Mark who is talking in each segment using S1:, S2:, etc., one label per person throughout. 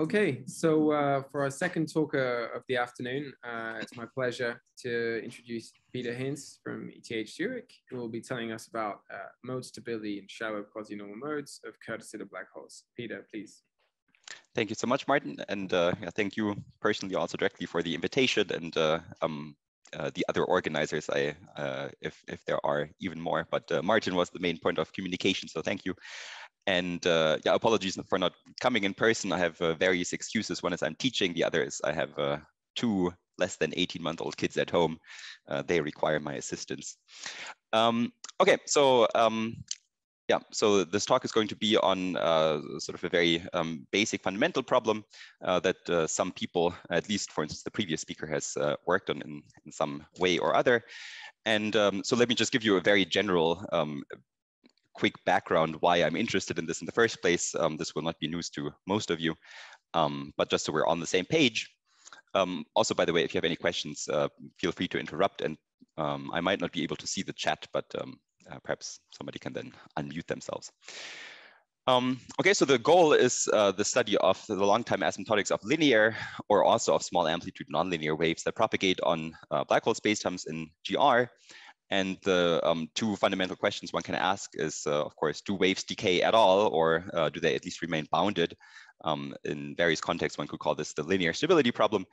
S1: Okay, so uh, for our second talker of the afternoon, uh, it's my pleasure to introduce Peter Hintz from ETH Zurich, who will be telling us about uh, mode stability in shallow quasi-normal modes of Kerr-de black holes. Peter, please.
S2: Thank you so much, Martin, and uh, thank you personally also directly for the invitation and uh, um, uh, the other organizers, I, if, if there are even more, but Martin was the main point of communication, so thank you. And uh, yeah, apologies for not coming in person. I have uh, various excuses. One is I'm teaching, the other is I have uh, two less than 18 month old kids at home. Uh, they require my assistance. Um, okay, so um, yeah, so this talk is going to be on uh, sort of a very um, basic fundamental problem uh, that uh, some people, at least for instance, the previous speaker has uh, worked on in, in some way or other. And um, so let me just give you a very general um, quick background why I'm interested in this in the first place. Um, this will not be news to most of you, um, but just so we're on the same page. Um, also, by the way, if you have any questions, uh, feel free to interrupt and um, I might not be able to see the chat, but um, uh, perhaps somebody can then unmute themselves. Um, okay, so the goal is uh, the study of the long-time asymptotics of linear or also of small amplitude nonlinear waves that propagate on uh, black hole spacetimes in GR and the um, two fundamental questions one can ask is, uh, of course, do waves decay at all, or uh, do they at least remain bounded? Um, in various contexts, one could call this the linear stability problem.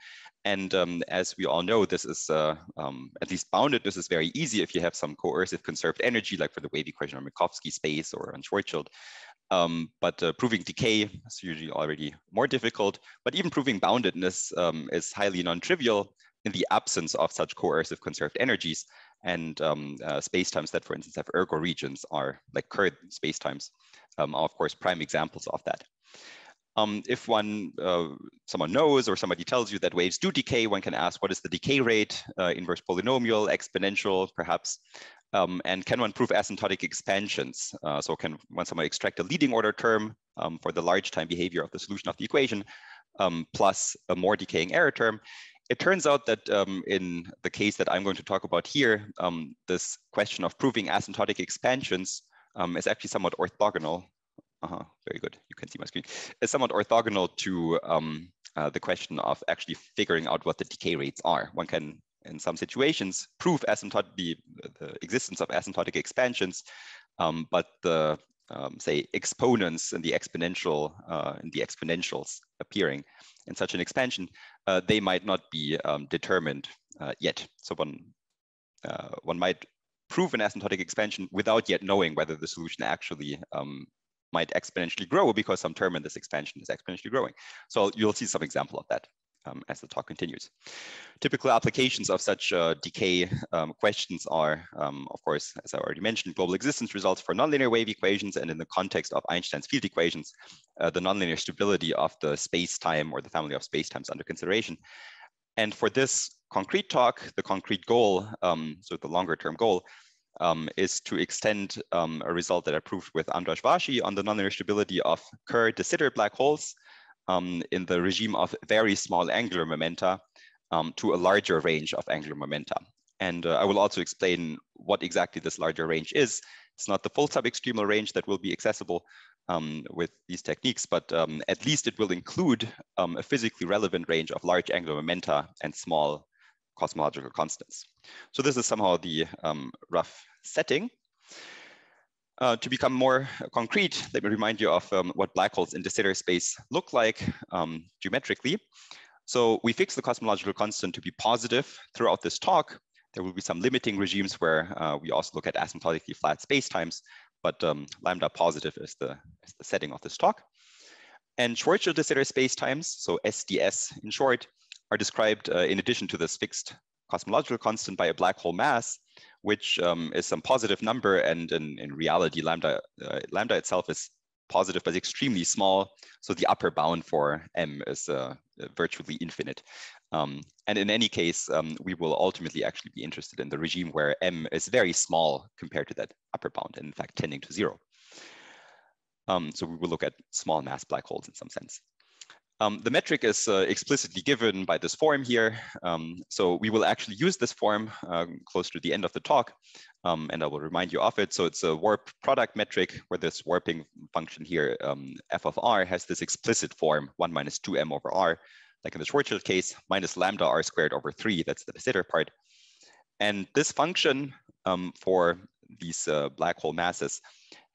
S2: And um, as we all know, this is uh, um, at least bounded. This is very easy if you have some coercive conserved energy, like for the wave equation on Minkowski space or on Schwarzschild. Um, but uh, proving decay is usually already more difficult. But even proving boundedness um, is highly non-trivial in the absence of such coercive conserved energies and um, uh, spacetimes that, for instance, have ergo regions are like current spacetimes um, are, of course, prime examples of that. Um, if one, uh, someone knows or somebody tells you that waves do decay, one can ask what is the decay rate, uh, inverse polynomial, exponential, perhaps, um, and can one prove asymptotic expansions? Uh, so can one somehow extract a leading order term um, for the large time behavior of the solution of the equation, um, plus a more decaying error term, it turns out that um, in the case that I'm going to talk about here, um, this question of proving asymptotic expansions um, is actually somewhat orthogonal. Uh -huh, very good, you can see my screen. It's somewhat orthogonal to um, uh, the question of actually figuring out what the decay rates are. One can, in some situations, prove asymptotic, the, the existence of asymptotic expansions, um, but the um, say exponents and the exponential uh, and the exponentials appearing in such an expansion, uh, they might not be um, determined uh, yet. So one uh, one might prove an asymptotic expansion without yet knowing whether the solution actually um, might exponentially grow because some term in this expansion is exponentially growing. So you'll see some example of that um, as the talk continues. Typical applications of such uh, decay um, questions are, um, of course, as I already mentioned, global existence results for nonlinear wave equations, and in the context of Einstein's field equations, uh, the nonlinear stability of the space-time or the family of spacetimes under consideration. And for this concrete talk, the concrete goal, um, so the longer term goal, um, is to extend um, a result that I proved with Andras Vasy on the nonlinear stability of Kerr de Sitter black holes um, in the regime of very small angular momenta um, to a larger range of angular momenta. And uh, I will also explain what exactly this larger range is. It's not the full subextremal range that will be accessible um, with these techniques, but um, at least it will include um, a physically relevant range of large angular momenta and small cosmological constants. So this is somehow the um, rough setting. Uh, to become more concrete, let me remind you of um, what black holes in de Sitter space look like um, geometrically. So we fix the cosmological constant to be positive throughout this talk. There will be some limiting regimes where uh, we also look at asymptotically flat spacetimes, but um, lambda positive is the, is the setting of this talk. And Schwarzschild de Sitter spacetimes, so SDS in short, are described uh, in addition to this fixed cosmological constant by a black hole mass which um, is some positive number. And in, in reality, lambda, uh, lambda itself is positive, but extremely small. So the upper bound for m is uh, virtually infinite. Um, and in any case, um, we will ultimately actually be interested in the regime where m is very small compared to that upper bound, and in fact tending to zero. Um, so we will look at small mass black holes in some sense. Um, the metric is uh, explicitly given by this form here. Um, so we will actually use this form um, close to the end of the talk, um, and I will remind you of it. So it's a warp product metric where this warping function here, um, f of r, has this explicit form, 1 minus 2m over r, like in the Schwarzschild case, minus lambda r squared over 3, that's de Sitter part. And this function for these uh, black hole masses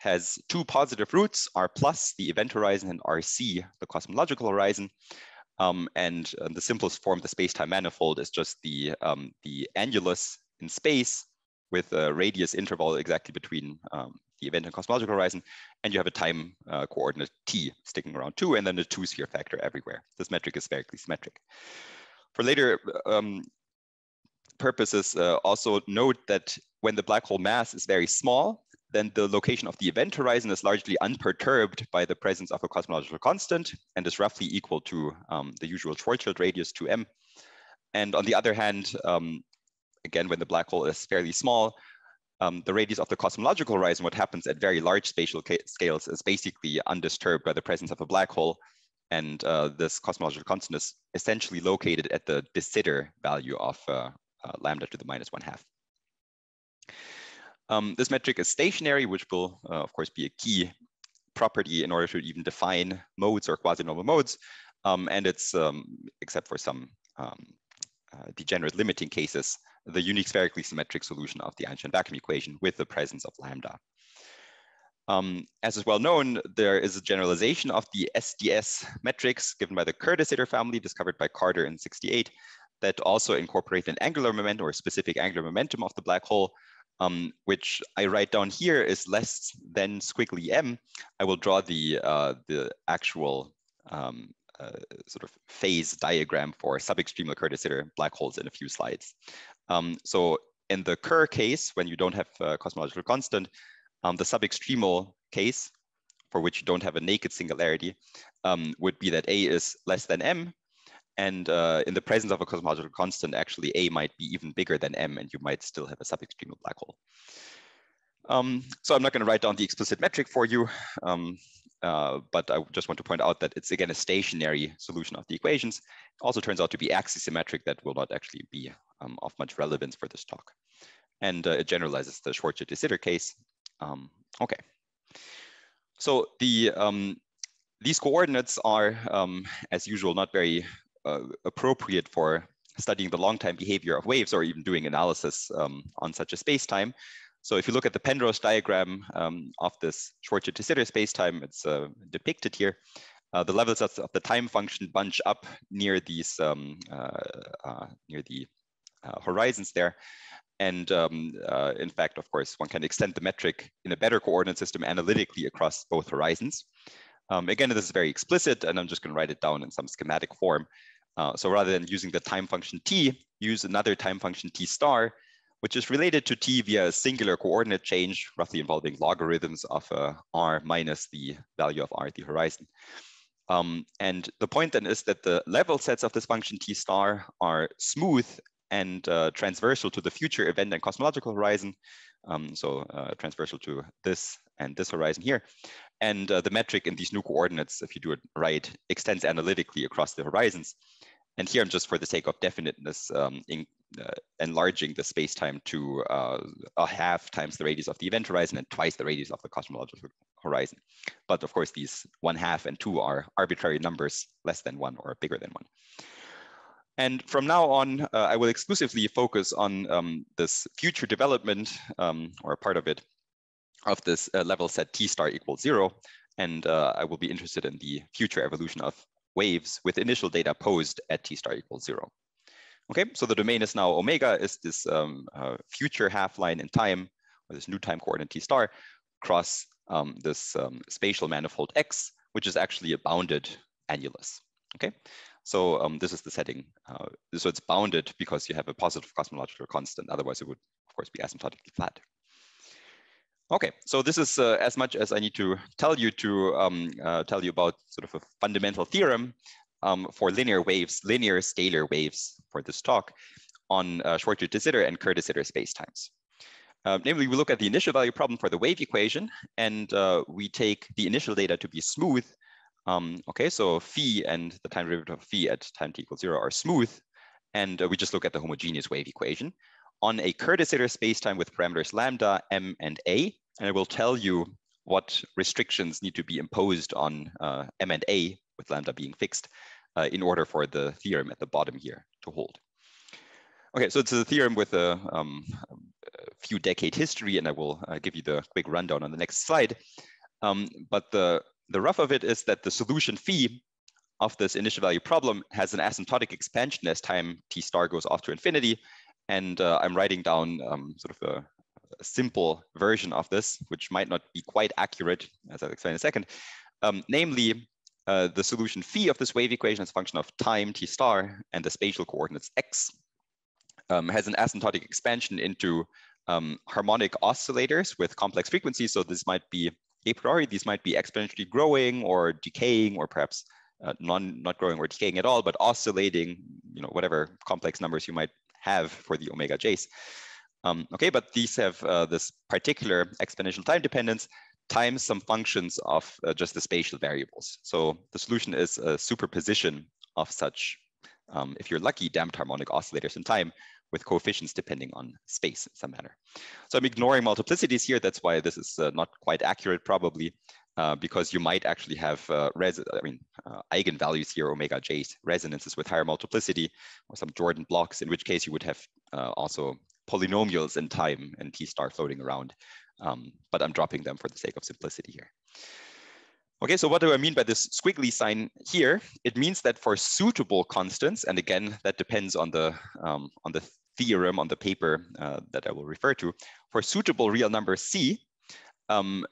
S2: has two positive roots, R plus, the event horizon, and RC, the cosmological horizon. Um, and uh, the simplest form, the space-time manifold, is just the, um, the annulus in space with a radius interval exactly between um, the event and cosmological horizon. And you have a time uh, coordinate t sticking around two, and then a two sphere factor everywhere. This metric is spherically symmetric. For later um, purposes, uh, also note that when the black hole mass is very small, then the location of the event horizon is largely unperturbed by the presence of a cosmological constant and is roughly equal to um, the usual Schwarzschild radius 2m. And on the other hand, um, again, when the black hole is fairly small, um, the radius of the cosmological horizon, what happens at very large spatial scales is basically undisturbed by the presence of a black hole. And uh, this cosmological constant is essentially located at the de Sitter value of uh, uh, lambda to the minus one half. Um, this metric is stationary, which will, uh, of course, be a key property in order to even define modes or quasi-normal modes. Um, and it's, um, except for some um, uh, degenerate limiting cases, the unique spherically symmetric solution of the Einstein vacuum equation with the presence of lambda. Um, as is well known, there is a generalization of the SDS metrics given by the Kerr de Sitter family discovered by Carter in 68 that also incorporate an angular momentum or specific angular momentum of the black hole um, which I write down here is less than squiggly m, I will draw the, uh, the actual um, uh, sort of phase diagram for subextremal Kerr de Sitter black holes in a few slides. Um, so in the Kerr case, when you don't have a cosmological constant, um, the subextremal case, for which you don't have a naked singularity, um, would be that A is less than M, and uh, in the presence of a cosmological constant, actually A might be even bigger than M and you might still have a subextremal black hole. Um, so I'm not gonna write down the explicit metric for you, um, uh, but I just want to point out that it's again a stationary solution of the equations. It also turns out to be axisymmetric that will not actually be um, of much relevance for this talk. And uh, it generalizes the Schwarzschild Sitter case. Um, okay. So the um, these coordinates are, um, as usual, not very uh, appropriate for studying the long time behavior of waves or even doing analysis um, on such a space-time. So if you look at the Penrose diagram um, of this Schwarzschild de Sitter space-time, it's uh, depicted here. Uh, the levels of, the time function bunch up near these um, uh, uh near the uh, horizons there. And um, in fact, of course, one can extend the metric in a better coordinate system analytically across both horizons. Um, again, this is very explicit, and I'm just going to write it down in some schematic form. Uh, so rather than using the time function t, use another time function t star, which is related to t via a singular coordinate change, roughly involving logarithms of uh, r minus the value of r at the horizon. Um, and the point then is that the level sets of this function t star are smooth and uh, transversal to the future event and cosmological horizon. Um, so uh, transversal to this and this horizon here. And uh, the metric in these new coordinates, if you do it right, extends analytically across the horizons. And here I'm just for the sake of definiteness, um, in, uh, enlarging the space-time to uh, a half times the radius of the event horizon and twice the radius of the cosmological horizon. But of course, these one half and two are arbitrary numbers less than one or bigger than one. And from now on, uh, I will exclusively focus on um, this future development um, or a part of it of this uh, level set t star equals zero. And uh, I will be interested in the future evolution of waves with initial data posed at t star equals zero. Okay, so the domain is now omega is this um, uh, future half line in time, or this new time coordinate t star, across um, this um, spatial manifold x, which is actually a bounded annulus. Okay, so um, this is the setting. Uh, so it's bounded because you have a positive cosmological constant. Otherwise, it would, of course, be asymptotically flat. Okay, so this is uh, as much as I need to tell you to um, uh, tell you about sort of a fundamental theorem um, for linear waves, linear scalar waves for this talk on uh, Schwarzschild de Sitter and Kerr Sitter spacetimes. Uh, namely, we look at the initial value problem for the wave equation, and uh, we take the initial data to be smooth Um, okay, so phi and the time derivative of phi at time t equals zero are smooth. And uh, we just look at the homogeneous wave equation on a Kerr-de Sitter spacetime with parameters lambda, m, and a. And it will tell you what restrictions need to be imposed on uh, m and a with lambda being fixed uh, in order for the theorem at the bottom here to hold. Okay, so it's a theorem with a, um, a few decade history, and I will uh, give you the quick rundown on the next slide. Um, but the, the rough of it is that the solution phi of this initial value problem has an asymptotic expansion as time t star goes off to infinity. And uh, I'm writing down um, sort of a, a, simple version of this, which might not be quite accurate, as I'll explain in a second. Um, namely, uh, the solution phi of this wave equation is a function of time t star and the spatial coordinates x um, has an asymptotic expansion into um, harmonic oscillators with complex frequencies. So this might be a priori, these might be exponentially growing or decaying or perhaps uh, non, not growing or decaying at all, but oscillating, you know, whatever complex numbers you might have for the omega j's. Um, okay, but these have uh, this particular exponential time dependence times some functions of uh, just the spatial variables. So the solution is a superposition of such, um, if you're lucky, damped harmonic oscillators in time with coefficients depending on space in some manner. So I'm ignoring multiplicities here. That's why this is uh, not quite accurate probably, uh, because you might actually have uh, I mean, uh, eigenvalues here, omega j's, resonances with higher multiplicity or some Jordan blocks, in which case you would have uh, also polynomials in time and t star floating around. Um, but I'm dropping them for the sake of simplicity here. Okay, so what do I mean by this squiggly sign here? It means that for suitable constants, and again, that depends on the, um, on the theorem on the paper uh, that I will refer to, for suitable real number C, um,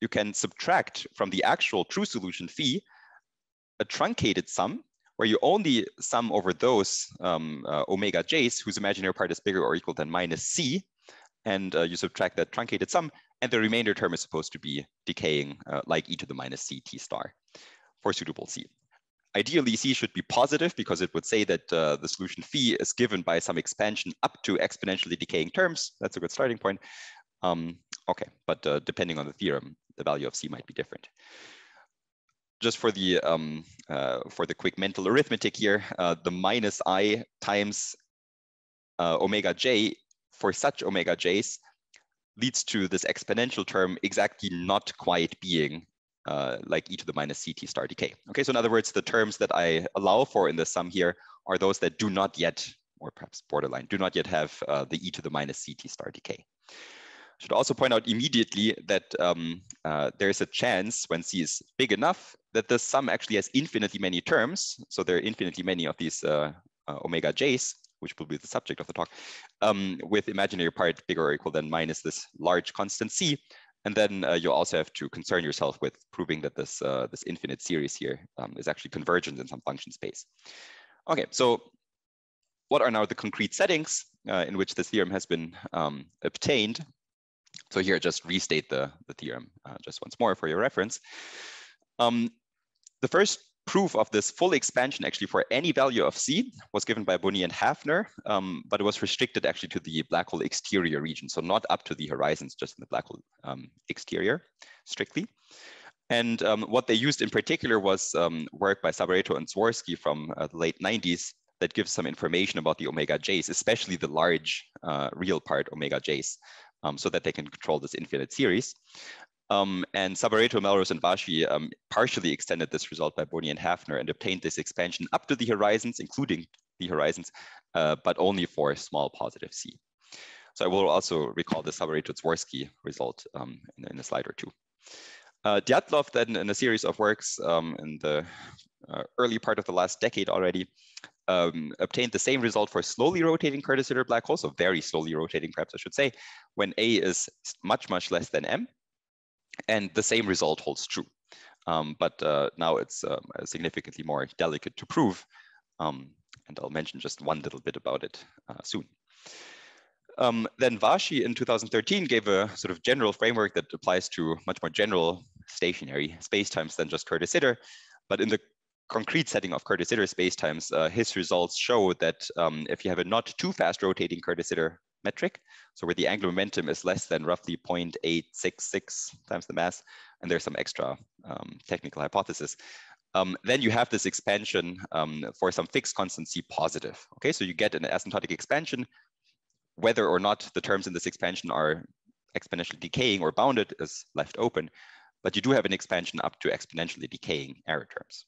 S2: you can subtract from the actual true solution phi a truncated sum where you only sum over those um, uh, omega j's whose imaginary part is bigger or equal than minus c, and uh, you subtract that truncated sum, and the remainder term is supposed to be decaying uh, like e to the minus c t star for suitable c. Ideally, C should be positive because it would say that uh, the solution phi is given by some expansion up to exponentially decaying terms. That's a good starting point. Um, okay, but uh, depending on the theorem, the value of C might be different. Just for the um, uh, for the quick mental arithmetic here, uh, the minus i times uh, omega j for such omega j's leads to this exponential term exactly not quite being uh, like e to the minus ct star decay. Okay, so in other words, the terms that I allow for in the sum here are those that do not yet, or perhaps borderline, do not yet have uh, the e to the minus ct star decay. Should also point out immediately that um, uh, there's a chance when c is big enough that the sum actually has infinitely many terms. So there are infinitely many of these uh, uh, omega j's, which will be the subject of the talk, um, with imaginary part bigger or equal than minus this large constant c. And then uh, you also have to concern yourself with proving that this, uh, this infinite series here um, is actually convergent in some function space. Okay, so what are now the concrete settings uh, in which this theorem has been um, obtained? So here, just restate the, the theorem uh, just once more for your reference. Um, the first proof of this full expansion actually for any value of C was given by Bony and Hafner, um, but it was restricted actually to the black hole exterior region. So not up to the horizons, just in the black hole um, exterior strictly. And um, what they used in particular was um, work by Sá Barreto and Zworski from uh, the late 90s that gives some information about the omega j's, especially the large uh, real part omega j's, um, so that they can control this infinite series. Um, and Sá Barreto, Melrose, and Vasy um, partially extended this result by Bony and Hafner and obtained this expansion up to the horizons, including the horizons, uh, but only for small positive c. So I will also recall the Sá Barreto-Zworski result um, in, in, a slide or two. Uh, Dyatlov then in a series of works um, in the uh, early part of the last decade already um, obtained the same result for slowly rotating Kerr-de Sitter black holes, so very slowly rotating perhaps I should say, when A is much, much less than M. And the same result holds true. Um, but uh, now it's um, significantly more delicate to prove. Um, and I'll mention just one little bit about it uh, soon. Um, then Vasy in 2013 gave a sort of general framework that applies to much more general stationary spacetimes than just Kerr-de Sitter. But in the concrete setting of Kerr-de Sitter spacetimes, uh, his results show that um, if you have a not too fast rotating Kerr-de Sitter metric. So where the angular momentum is less than roughly 0.866 times the mass, and there's some extra um, technical hypothesis, um, then you have this expansion um, for some fixed constant c positive. Okay, so you get an asymptotic expansion, whether or not the terms in this expansion are exponentially decaying or bounded is left open, but you do have an expansion up to exponentially decaying error terms.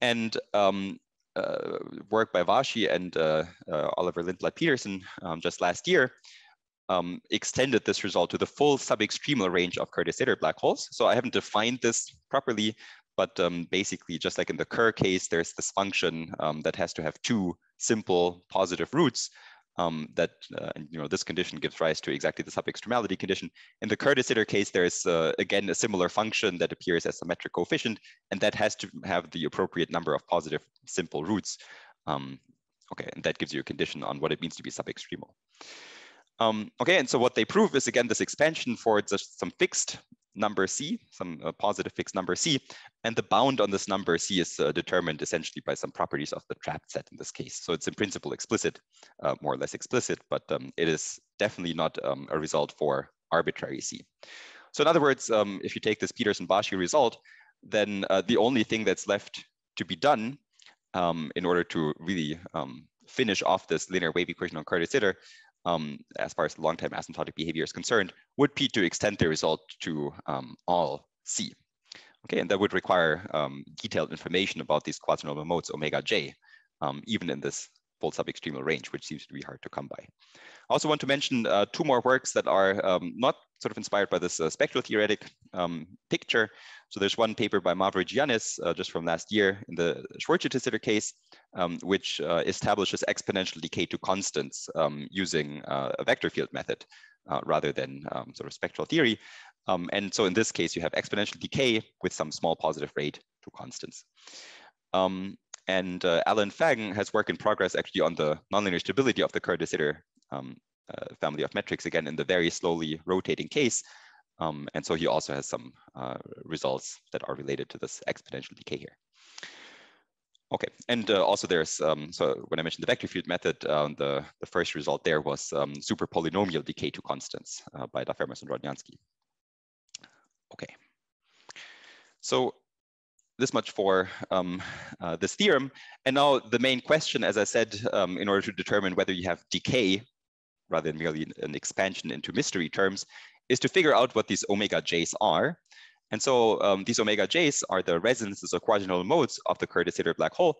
S2: And um, uh, work by Vasy and uh, uh, Oliver Lindblad Petersen um, just last year um, extended this result to the full subextremal range of Kerr-de Sitter black holes. So I haven't defined this properly, but um, basically, just like in the Kerr case, there's this function um, that has to have two simple positive roots. Um, that uh, you know this condition gives rise to exactly the subextremality condition. In the Kerr-de Sitter case, there's uh, again a similar function that appears as a metric coefficient, and that has to have the appropriate number of positive simple roots. Um, okay, and that gives you a condition on what it means to be subextremal. Um, okay, and so what they prove is again this expansion for just some fixed number c, some uh, positive fixed number c, and the bound on this number c is uh, determined essentially by some properties of the trapped set in this case. So it's in principle explicit, uh, more or less explicit, but um, it is definitely not um, a result for arbitrary c. So in other words, um, if you take this Petersen-Vasy result, then uh, the only thing that's left to be done um, in order to really um, finish off this linear wave equation on Kerr-de Sitter um, as far as long-time asymptotic behavior is concerned, would be to extend the result to um, all C. Okay, and that would require um, detailed information about these quasi-normal modes omega j, um, even in this full subextremal range, which seems to be hard to come by. I also want to mention uh, two more works that are um, not sort of inspired by this uh, spectral theoretic um, picture. So there's one paper by Mavrogiannis uh, just from last year in the Schwarzschild case, um, which uh, establishes exponential decay to constants um, using uh, a vector field method uh, rather than um, sort of spectral theory. Um, and so in this case, you have exponential decay with some small positive rate to constants. Um, and uh, Allen Fang has work in progress actually on the nonlinear stability of the Kerr-de um, uh, family of metrics, again, in the very slowly rotating case. Um, and so he also has some uh, results that are related to this exponential decay here. Okay, and uh, also there's, um, so when I mentioned the vector field method, um, the, the first result there was um, super polynomial decay to constants uh, by Dafermos and Rodnianski. Okay, so this much for um, uh, this theorem. And now the main question, as I said, um, in order to determine whether you have decay rather than merely an expansion into mystery terms, is to figure out what these omega j's are. And so um, these omega j's are the resonances or quasi-normal modes of the Kerr-de Sitter black hole,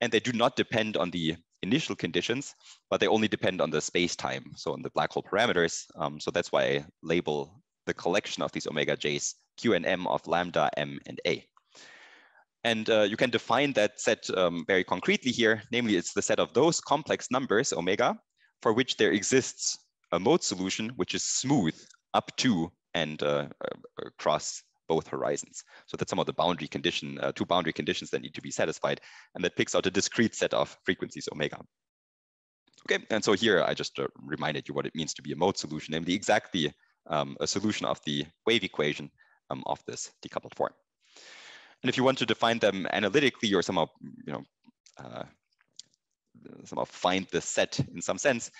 S2: and they do not depend on the initial conditions, but they only depend on the space-time, so on the black hole parameters. Um, so that's why I label the collection of these omega j's Q and M of lambda, M, and A. And uh, you can define that set um, very concretely here, namely it's the set of those complex numbers, omega, for which there exists a mode solution which is smooth up to and uh, uh, across both horizons. So that's some of the boundary condition, uh, two boundary conditions that need to be satisfied, and that picks out a discrete set of frequencies omega. Okay, and so here I just uh, reminded you what it means to be a mode solution, namely exactly um, a solution of the wave equation um, of this decoupled form. And if you want to define them analytically or somehow, you know, uh, somehow find the set in some sense,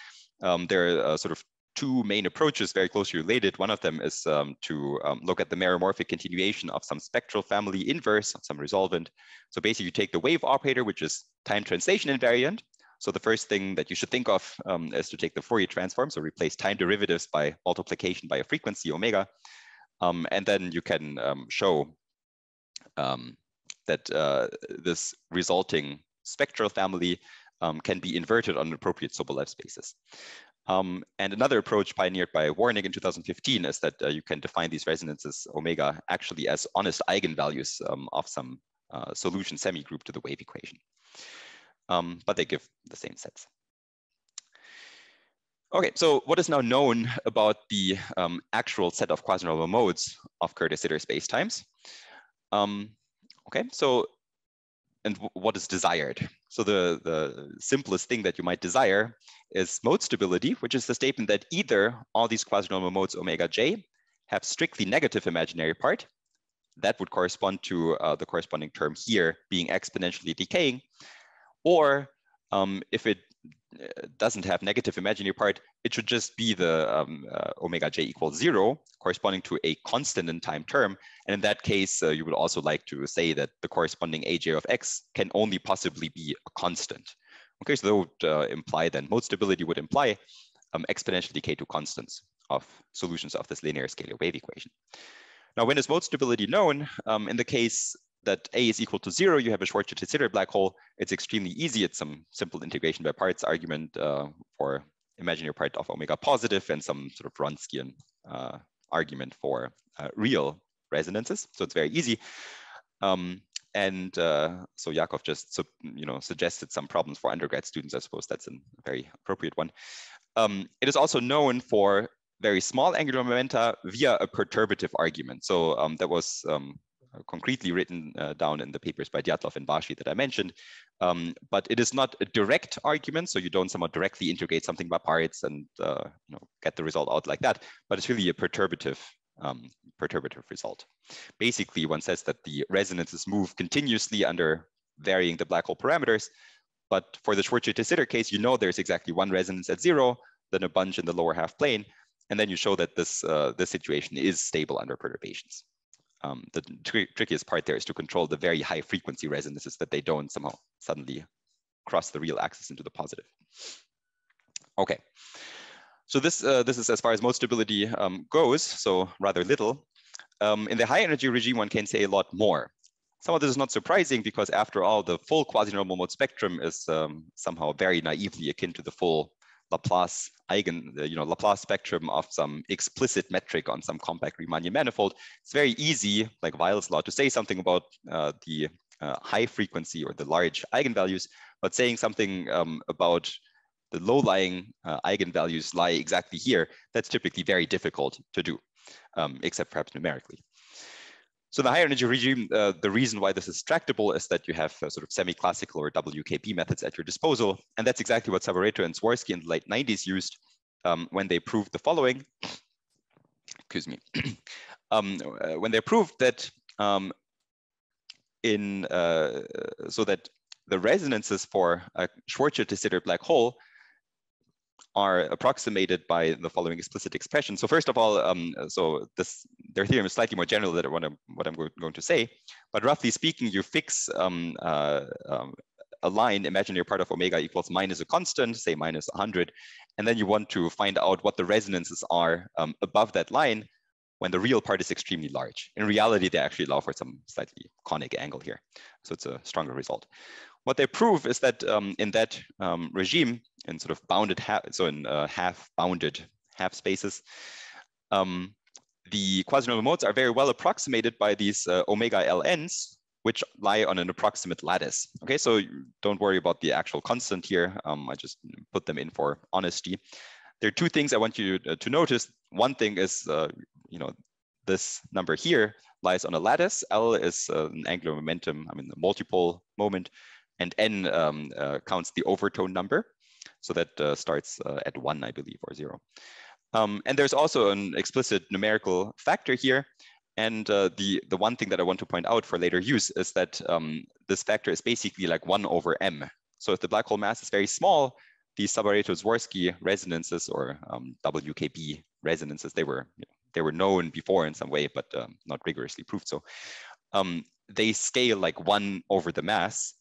S2: um, there are uh, sort of two main approaches very closely related. One of them is um, to um, look at the meromorphic continuation of some spectral family inverse, some resolvent. So basically you take the wave operator, which is time translation invariant. So the first thing that you should think of um, is to take the Fourier transform, so replace time derivatives by multiplication by a frequency omega. Um, and then you can um, show um, that uh, this resulting spectral family um, can be inverted on appropriate Sobolev spaces. Um, and another approach pioneered by Warnick in 2015 is that uh, you can define these resonances omega actually as honest eigenvalues um, of some uh, solution semi-group to the wave equation. Um, but they give the same sets. Okay, so what is now known about the um, actual set of quasi-normal modes of Kerr-de Sitter spacetimes? Um, okay, so and what is desired. So the, the simplest thing that you might desire is mode stability, which is the statement that either all these quasi-normal modes omega j have strictly negative imaginary part, that would correspond to uh, the corresponding term here being exponentially decaying, or um, if it doesn't have negative imaginary part, it should just be the um, uh, omega j equals zero, corresponding to a constant in time term. And in that case, uh, you would also like to say that the corresponding aj of x can only possibly be a constant. Okay, so that would uh, imply then mode stability would imply um, exponential decay to constants of solutions of this linear scalar wave equation. Now, when is mode stability known? Um, in the case that A is equal to zero, you have a Schwarzschild Sitter black hole. It's extremely easy. It's some simple integration by parts argument uh, for imaginary part of omega positive and some sort of Wronskian uh, argument for uh, real resonances. So it's very easy. Um, and uh, so Yakov just so, you know suggested some problems for undergrad students. I suppose that's a very appropriate one. Um, it is also known for very small angular momenta via a perturbative argument. So um, that was um, concretely written uh, down in the papers by Dyatlov and Vasy that I mentioned. Um, but it is not a direct argument, so you don't somehow directly integrate something by parts and uh, you know, get the result out like that, but it's really a perturbative um, perturbative result. Basically, one says that the resonances move continuously under varying the black hole parameters, but for the Schwarzschild de Sitter case, you know there's exactly one resonance at zero, then a bunch in the lower half plane, and then you show that this, uh, this situation is stable under perturbations. Um, the tr trickiest part there is to control the very high frequency resonances that they don't somehow suddenly cross the real axis into the positive. Okay, so this, uh, this is as far as mode stability um, goes, so rather little. Um, in the high energy regime, one can say a lot more. Some of this is not surprising because after all, the full quasi-normal mode spectrum is um, somehow very naively akin to the full Laplace eigen, uh, you know, Laplace spectrum of some explicit metric on some compact Riemannian manifold. It's very easy, like Weyl's law, to say something about uh, the uh, high frequency or the large eigenvalues, but saying something um, about the low-lying uh, eigenvalues lie exactly here, that's typically very difficult to do, um, except perhaps numerically. So the higher energy regime, uh, the reason why this is tractable is that you have uh, sort of semi-classical or WKB methods at your disposal. And that's exactly what Sá Barreto and Zworski in the late 90s used um, when they proved the following. Excuse me. um, uh, when they proved that um, in, uh, so that the resonances for a Schwarzschild de Sitter black hole are approximated by the following explicit expression. So first of all, um, so this their theorem is slightly more general than what I'm, what I'm going to say, but roughly speaking, you fix um, uh, um, a line, part of omega equals minus a constant, say minus 100, and then you want to find out what the resonances are um, above that line when the real part is extremely large. In reality, they actually allow for some slightly conic angle here. So it's a stronger result. What they prove is that um, in that um, regime, in sort of bounded half, so in uh, half bounded half spaces, um, the quasi-normal modes are very well approximated by these uh, omega ln's, which lie on an approximate lattice. Okay, so don't worry about the actual constant here. Um, I just put them in for honesty. There are two things I want you to, to notice. One thing is, uh, you know, this number here lies on a lattice. L is uh, an angular momentum, I mean, the multipole moment and n um, uh, counts the overtone number. So that uh, starts uh, at one, I believe, or zero. Um, and there's also an explicit numerical factor here. And uh, the, the one thing that I want to point out for later use is that um, this factor is basically like one over m. So if the black hole mass is very small, these Sá Barreto-Zworski resonances or um, WKB resonances, they were, you know, they were known before in some way, but um, not rigorously proved so. Um, they scale like one over the mass.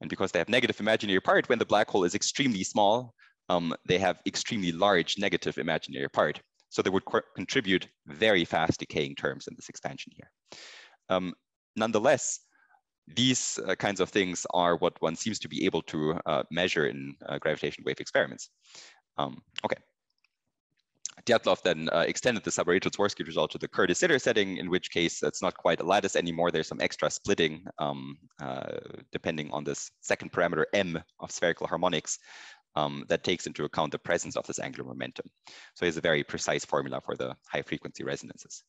S2: And because they have negative imaginary part, when the black hole is extremely small, um, they have extremely large negative imaginary part. So they would contribute very fast decaying terms in this expansion here. Um, nonetheless, these uh, kinds of things are what one seems to be able to uh, measure in uh, gravitational wave experiments. Um, okay, Dyatlov then uh, extended the Sá Barreto-Zworski result to the Kerr de Sitter setting, in which case it's not quite a lattice anymore. There's some extra splitting um, uh, depending on this second parameter m of spherical harmonics um, that takes into account the presence of this angular momentum. So it's a very precise formula for the high frequency resonances.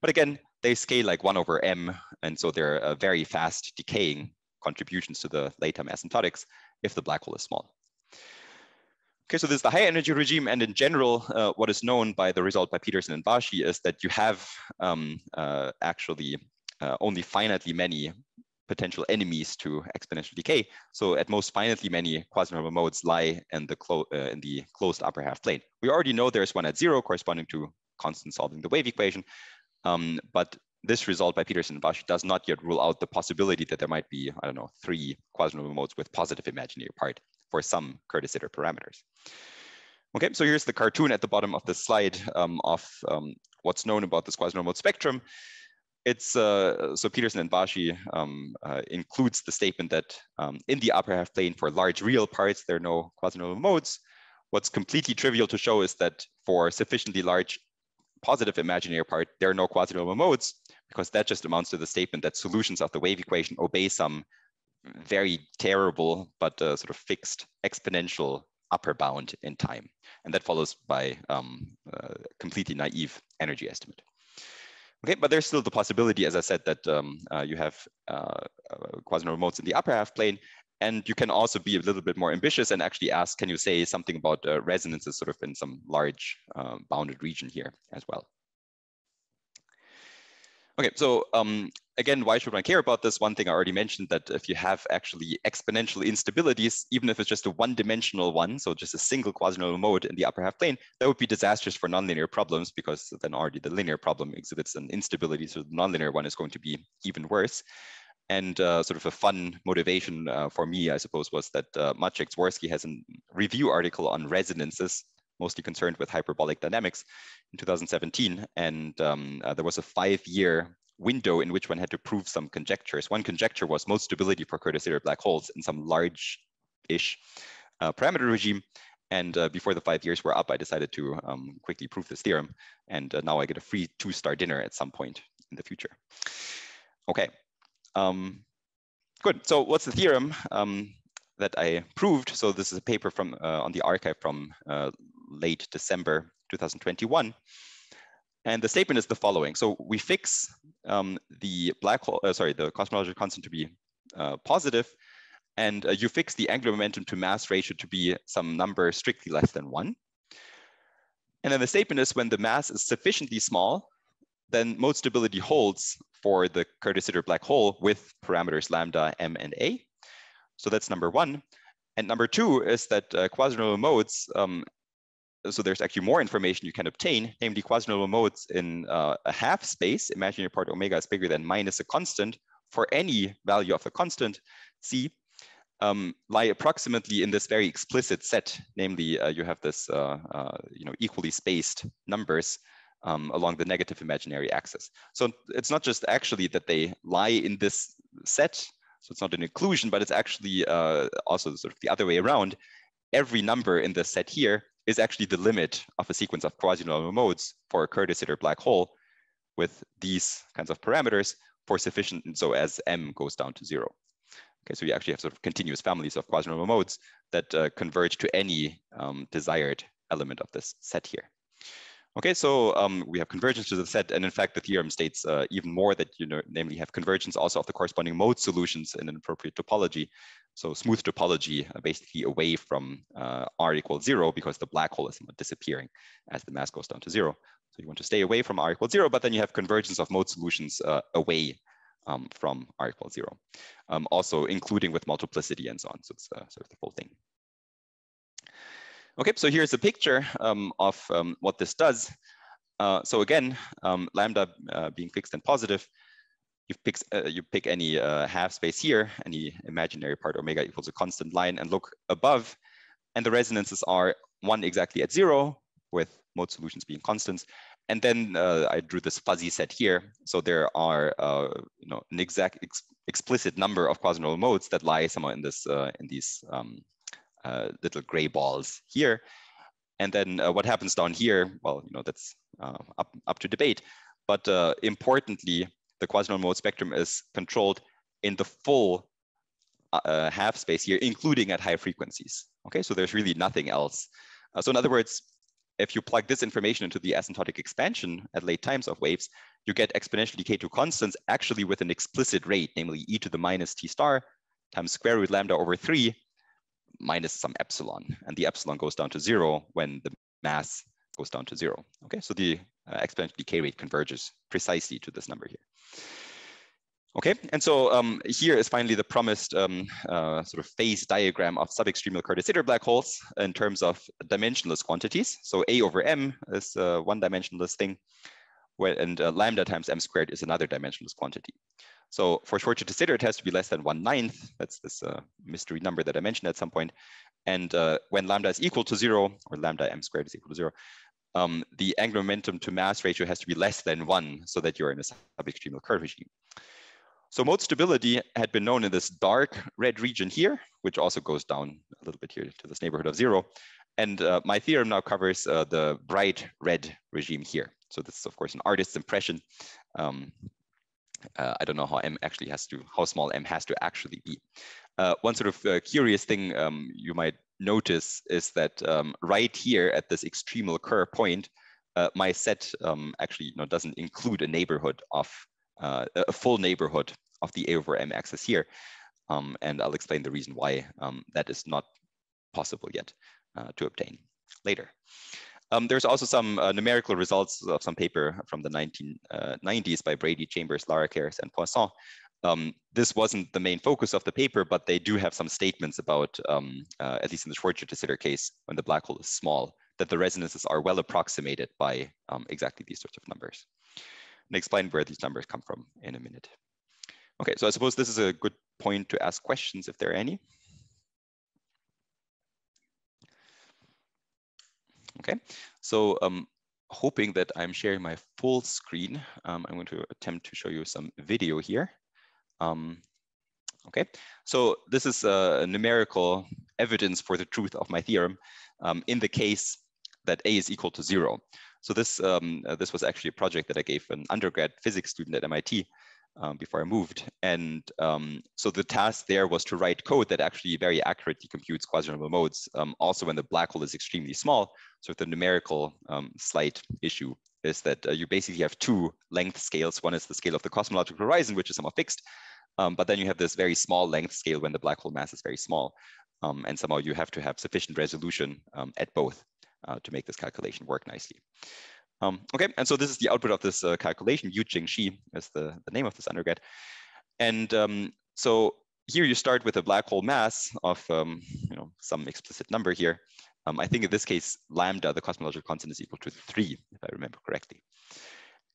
S2: But again, they scale like one over m, and so they're very fast decaying contributions to the late time asymptotics if the black hole is small. Okay, so this is the high energy regime, and in general, uh, what is known by the result by Petersen and Vasy is that you have um, uh, actually uh, only finitely many potential enemies to exponential decay. So at most finitely many quasi-normal modes lie in the, uh, in the closed upper half plane. We already know there's one at zero corresponding to constant solving the wave equation, um, but this result by Petersen and Vasy does not yet rule out the possibility that there might be, I don't know, three quasi-normal modes with positive imaginary part for some Kerr-de Sitter parameters. Okay, so here's the cartoon at the bottom of the slide um, of um, what's known about this quasi-normal spectrum. It's uh, so Petersen and Vasy um, uh, includes the statement that um, in the upper half plane for large real parts, there are no quasi-normal modes. What's completely trivial to show is that for sufficiently large positive imaginary part, there are no quasi-normal modes because that just amounts to the statement that solutions of the wave equation obey some very terrible but uh, sort of fixed exponential upper bound in time. And that follows by um, uh, completely naive energy estimate. Okay, but there's still the possibility, as I said, that um, uh, you have uh, uh, quasi-normal modes in the upper half plane, and you can also be a little bit more ambitious and actually ask, can you say something about uh, resonances sort of in some large um, bounded region here as well? Okay, so um, again, why should one care about this? One thing I already mentioned that if you have actually exponential instabilities, even if it's just a one-dimensional one, so just a single quasi-normal mode in the upper half plane, that would be disastrous for nonlinear problems because then already the linear problem exhibits an instability, so the nonlinear one is going to be even worse. And uh, sort of a fun motivation uh, for me, I suppose, was that uh, Maciek Zworski has a review article on resonances mostly concerned with hyperbolic dynamics in 2017. And um, uh, there was a five-year window in which one had to prove some conjectures. One conjecture was mode stability for Kerr-de Sitter black holes in some large-ish uh, parameter regime. And uh, before the five years were up, I decided to um, quickly prove this theorem. And uh, now I get a free two-star dinner at some point in the future. Okay, um, good. So what's the theorem? Um, that I proved. So this is a paper from uh, on the arXiv from uh, late December 2021. And the statement is the following. So we fix um, the black hole, uh, sorry, the cosmological constant to be uh, positive, and uh, you fix the angular momentum to mass ratio to be some number strictly less than one. And then the statement is when the mass is sufficiently small, then mode stability holds for the Kerr-de Sitter black hole with parameters lambda, m, and a. So that's number one. And number two is that uh, quasi-normal modes um, so there's actually more information you can obtain, namely quasi-normal modes in uh, a half space, imaginary part omega is bigger than minus a constant for any value of the constant c, um, lie approximately in this very explicit set, namely uh, you have this uh, uh you know, equally spaced numbers um, along the negative imaginary axis. So it's not just actually that they lie in this set, so it's not an inclusion, but it's actually uh, also sort of the other way around. Every number in this set here is actually the limit of a sequence of quasi-normal modes for a Kerr-de Sitter black hole with these kinds of parameters for sufficient, so as m goes down to zero. Okay, so you actually have sort of continuous families of quasi-normal modes that uh, converge to any um, desired element of this set here. Okay, so um, we have convergence to the set, and in fact, the theorem states uh, even more that you know, namely have convergence also of the corresponding mode solutions in an appropriate topology. So smooth topology uh, basically away from uh, r equals zero because the black hole is disappearing as the mass goes down to zero. So you want to stay away from r equals zero, but then you have convergence of mode solutions uh, away um, from r equals zero, um, also including with multiplicity and so on. So it's uh, sort of the full thing. Okay, so here's a picture um, of um, what this does. Uh, so again, um, lambda uh, being fixed and positive, you pick, uh, you pick any uh, half space here, any imaginary part omega equals a constant line and look above. And the resonances are one exactly at zero with mode solutions being constants. And then uh, I drew this fuzzy set here. So there are uh, you know, an exact ex explicit number of quasi-normal modes that lie somewhere in, this, in these um, uh, little gray balls here. And then what happens down here, well, you know, that's up, up to debate. But importantly, the quasi-normal mode spectrum is controlled in the full uh, uh, half space here, including at high frequencies. Okay, so there's really nothing else. Uh, so in other words, if you plug this information into the asymptotic expansion at late times of waves, you get exponential decay to constants actually with an explicit rate, namely e to the minus t star times square root lambda over three minus some epsilon. And the epsilon goes down to zero when the mass goes down to zero. Okay, so the uh, exponential decay rate converges precisely to this number here. Okay, and so um, here is finally the promised um, uh, sort of phase diagram of subextremal Kerr de Sitter black holes in terms of dimensionless quantities. So A over M is a one dimensionless thing, where, and uh, lambda times M squared is another dimensionless quantity. So for Schwarzschild de Sitter, it has to be less than one ninth. That's this uh, mystery number that I mentioned at some point. And uh, when lambda is equal to zero, or lambda M squared is equal to zero, um, the angular momentum to mass ratio has to be less than one so that you're in a subextremal curve regime. So mode stability had been known in this dark red region here, which also goes down a little bit here to this neighborhood of zero. And uh, my theorem now covers uh, the bright red regime here. So this is of course an artist's impression. Um, uh, I don't know how m actually has to, how small m has to actually be. Uh, one sort of uh, curious thing um, you might notice is that um, right here at this extremal Kerr point, uh, my set um, actually you know, doesn't include a neighborhood of uh, a full neighborhood of the A over M axis here. Um, and I'll explain the reason why um, that is not possible yet uh, to obtain later. Um, there's also some uh, numerical results of some paper from the 1990s uh, by Brady, Chambers, Lara Laarakkers, and Poisson. Um, this wasn't the main focus of the paper, but they do have some statements about, um, uh, at least in the Schwarzschild de Sitter case, when the black hole is small, that the resonances are well approximated by um, exactly these sorts of numbers and explain where these numbers come from in a minute. Okay, so I suppose this is a good point to ask questions if there are any. Okay, so um, hoping that I'm sharing my full screen, um, I'm going to attempt to show you some video here. Um, okay, so this is a numerical evidence for the truth of my theorem um, in the case that A is equal to zero. So this, um, uh, this was actually a project that I gave an undergrad physics student at MIT um, before I moved. And um, so the task there was to write code that actually very accurately computes quasi-normal modes, um, also when the black hole is extremely small. So the numerical um, slight issue is that uh, you basically have two length scales. One is the scale of the cosmological horizon, which is somehow fixed. Um, but then you have this very small length scale when the black hole mass is very small. Um, and somehow you have to have sufficient resolution at both uh, to make this calculation work nicely. Um, okay, and so this is the output of this uh, calculation. YuQing Xie is the, the name of this undergrad. And um, so here you start with a black hole mass of um, you know some explicit number here. Um, I think in this case, lambda, the cosmological constant, is equal to three, if I remember correctly.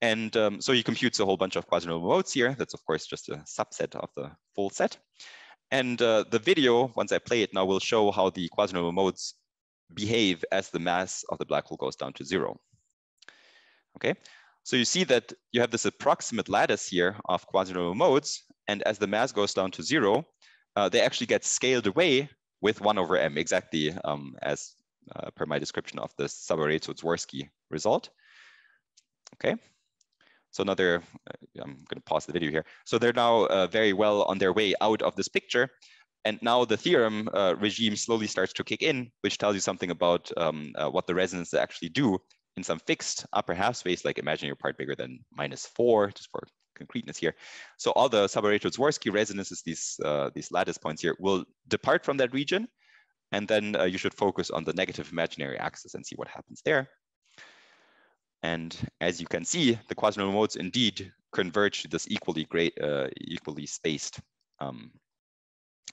S2: And um, so he computes a whole bunch of quasi-normal modes here. That's of course just a subset of the full set. And uh, the video, once I play it now, will show how the quasi-normal modes behave as the mass of the black hole goes down to zero. Okay, so you see that you have this approximate lattice here of quasi-normal modes, and as the mass goes down to zero, uh, they actually get scaled away with one over m, exactly um, as uh, per my description of the Sá Barreto-Zworski result. Okay, so another, uh, I'm going to pause the video here. So they're now uh, very well on their way out of this picture. And now the theorem uh, regime slowly starts to kick in, which tells you something about um, uh, what the resonances actually do in some fixed upper half space, like imagine your part bigger than minus four, just for concreteness here. So all the Sá Barreto-Zworski resonances, these, uh, these lattice points here, will depart from that region. And then uh, you should focus on the negative imaginary axis and see what happens there. And as you can see, the quasi-normal modes indeed converge to this equally great, uh, equally spaced um,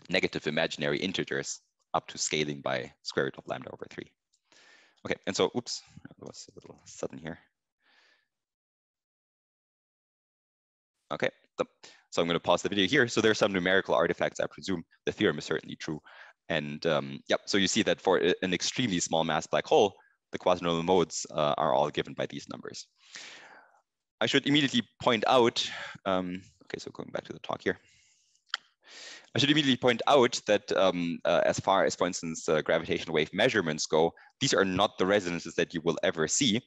S2: negative imaginary integers up to scaling by square root of lambda over three. Okay, and so, oops, that was a little sudden here. Okay, so I'm going to pause the video here. So there's some numerical artifacts, I presume. The theorem is certainly true. And um, yep, so you see that for an extremely small mass black hole, the quasi-normal modes uh, are all given by these numbers. I should immediately point out, um, okay, so going back to the talk here. I should immediately point out that um, uh, as far as, for instance, uh, gravitational wave measurements go, these are not the resonances that you will ever see.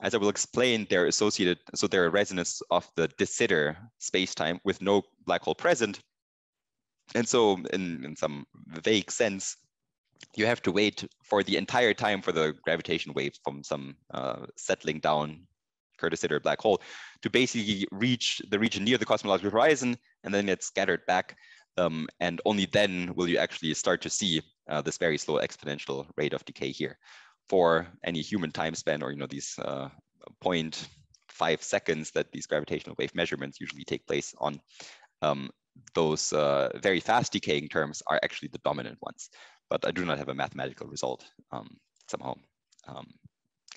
S2: As I will explain, they're associated, so they're a resonance of the de Sitter spacetime with no black hole present. And so in, in some vague sense, you have to wait for the entire time for the gravitation waves from some uh, settling down Kerr de Sitter black hole to basically reach the region near the cosmological horizon and then get scattered back um, and only then will you actually start to see uh, this very slow exponential rate of decay here. For any human time span or you know these uh, 0.5 seconds that these gravitational wave measurements usually take place on, um, those uh, very fast decaying terms are actually the dominant ones. But I do not have a mathematical result um, somehow um,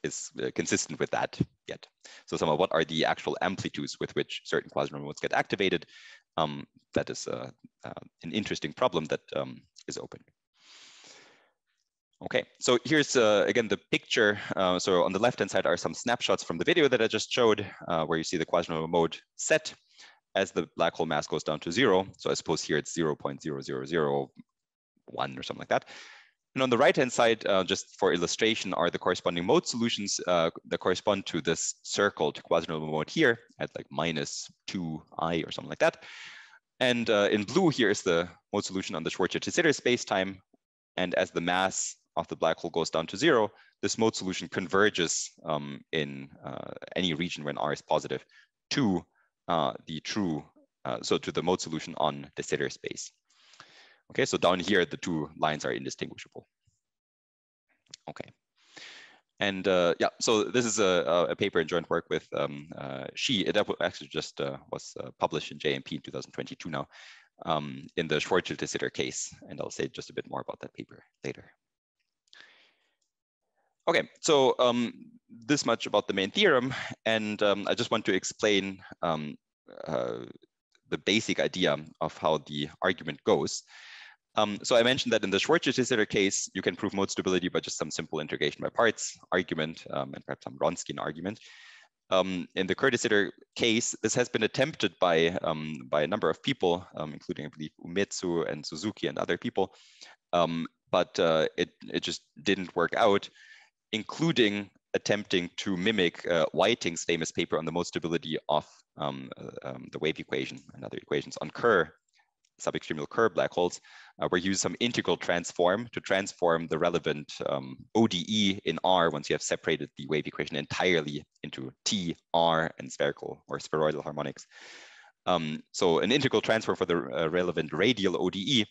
S2: is uh, consistent with that yet. So somehow what are the actual amplitudes with which certain quasi-normal modes get activated? Um, that is uh, uh, an interesting problem that um, is open. Okay, so here's uh, again the picture. Uh, so on the left-hand side are some snapshots from the video that I just showed, uh, where you see the quasi-normal mode set as the black hole mass goes down to zero. So I suppose here it's 0 0.0001 or something like that. And on the right-hand side, uh, just for illustration, are the corresponding mode solutions uh, that correspond to this circle, circled quasi-normal mode here at like minus 2i or something like that. And uh, in blue here is the mode solution on the Schwarzschild de Sitter spacetime. And as the mass of the black hole goes down to zero, this mode solution converges um, in uh, any region when r is positive to uh, the true, uh, so to the mode solution on the Sitter space. Okay, so down here, the two lines are indistinguishable. Okay. And uh, yeah, so this is a, a, paper in joint work with um, uh, Xie. It actually just uh, was uh, published in JMP in 2022 now um, in the Schwarzschild de Sitter case. And I'll say just a bit more about that paper later. Okay, so um, this much about the main theorem. And um, I just want to explain um, uh, the basic idea of how the argument goes. Um, so I mentioned that in the Schwarzschild case, you can prove mode stability by just some simple integration by parts argument um, and perhaps some Wronskian argument. Um, in the Kerr case, this has been attempted by, um, by a number of people, um, including, I believe, Umetsu and Suzuki and other people, um, but uh, it, it just didn't work out, including attempting to mimic uh, Whiting's famous paper on the mode stability of uh, the wave equation and other equations on Kerr subextremal Kerr black holes, uh, we use some integral transform to transform the relevant um, ODE in R once you have separated the wave equation entirely into T, R, and spherical or spheroidal harmonics. Um, so an integral transform for the uh, relevant radial ODE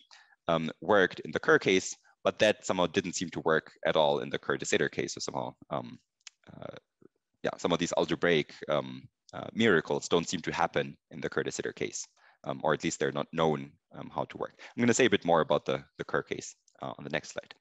S2: um, worked in the Kerr case, but that somehow didn't seem to work at all in the Kerr de Sitter case. So somehow, um, uh, yeah, some of these algebraic um, uh, miracles don't seem to happen in the Kerr de Sitter case um, or at least they're not known um, how to work. I'm going to say a bit more about the, the Kerr case uh, on the next slide.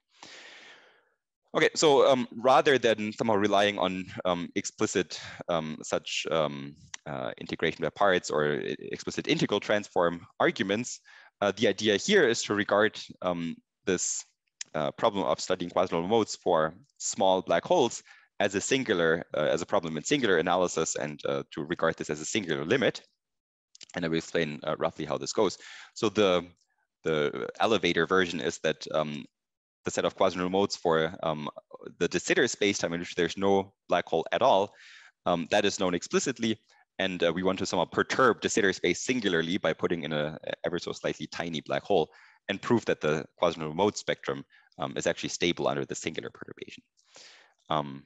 S2: Okay, so um, rather than somehow relying on um, explicit um, such um, uh, integration by parts or explicit integral transform arguments, uh, the idea here is to regard this uh, problem of studying quasi-normal modes for small black holes as a singular, uh, as a problem in singular analysis and uh, to regard this as a singular limit and I will explain uh, roughly how this goes. So the, the elevator version is that um, the set of quasi modes for um, the de Sitter spacetime in which there's no black hole at all, um, that is known explicitly. And uh, we want to somehow perturb de Sitter space singularly by putting in a ever so slightly tiny black hole and prove that the quasi mode spectrum um, is actually stable under the singular perturbation. Um,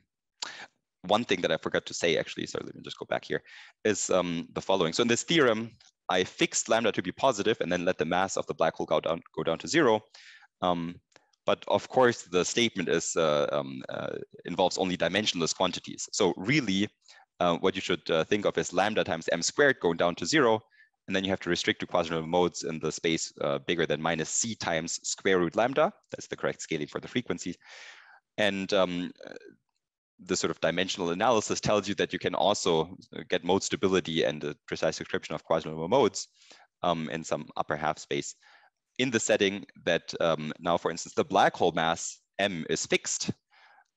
S2: one thing that I forgot to say actually, so let me just go back here, is um, the following. So in this theorem, I fixed lambda to be positive and then let the mass of the black hole go down, go down to zero. Um, but of course, the statement is uh, um, uh, involves only dimensionless quantities. So really, uh, what you should uh, think of is lambda times m squared going down to zero. And then you have to restrict to quasi-normal modes in the space uh, bigger than minus c times square root lambda. That's the correct scaling for the frequency. And um, the sort of dimensional analysis tells you that you can also get mode stability and a precise description of quasi-normal modes um, in some upper half space in the setting that um, now, for instance, the black hole mass m is fixed,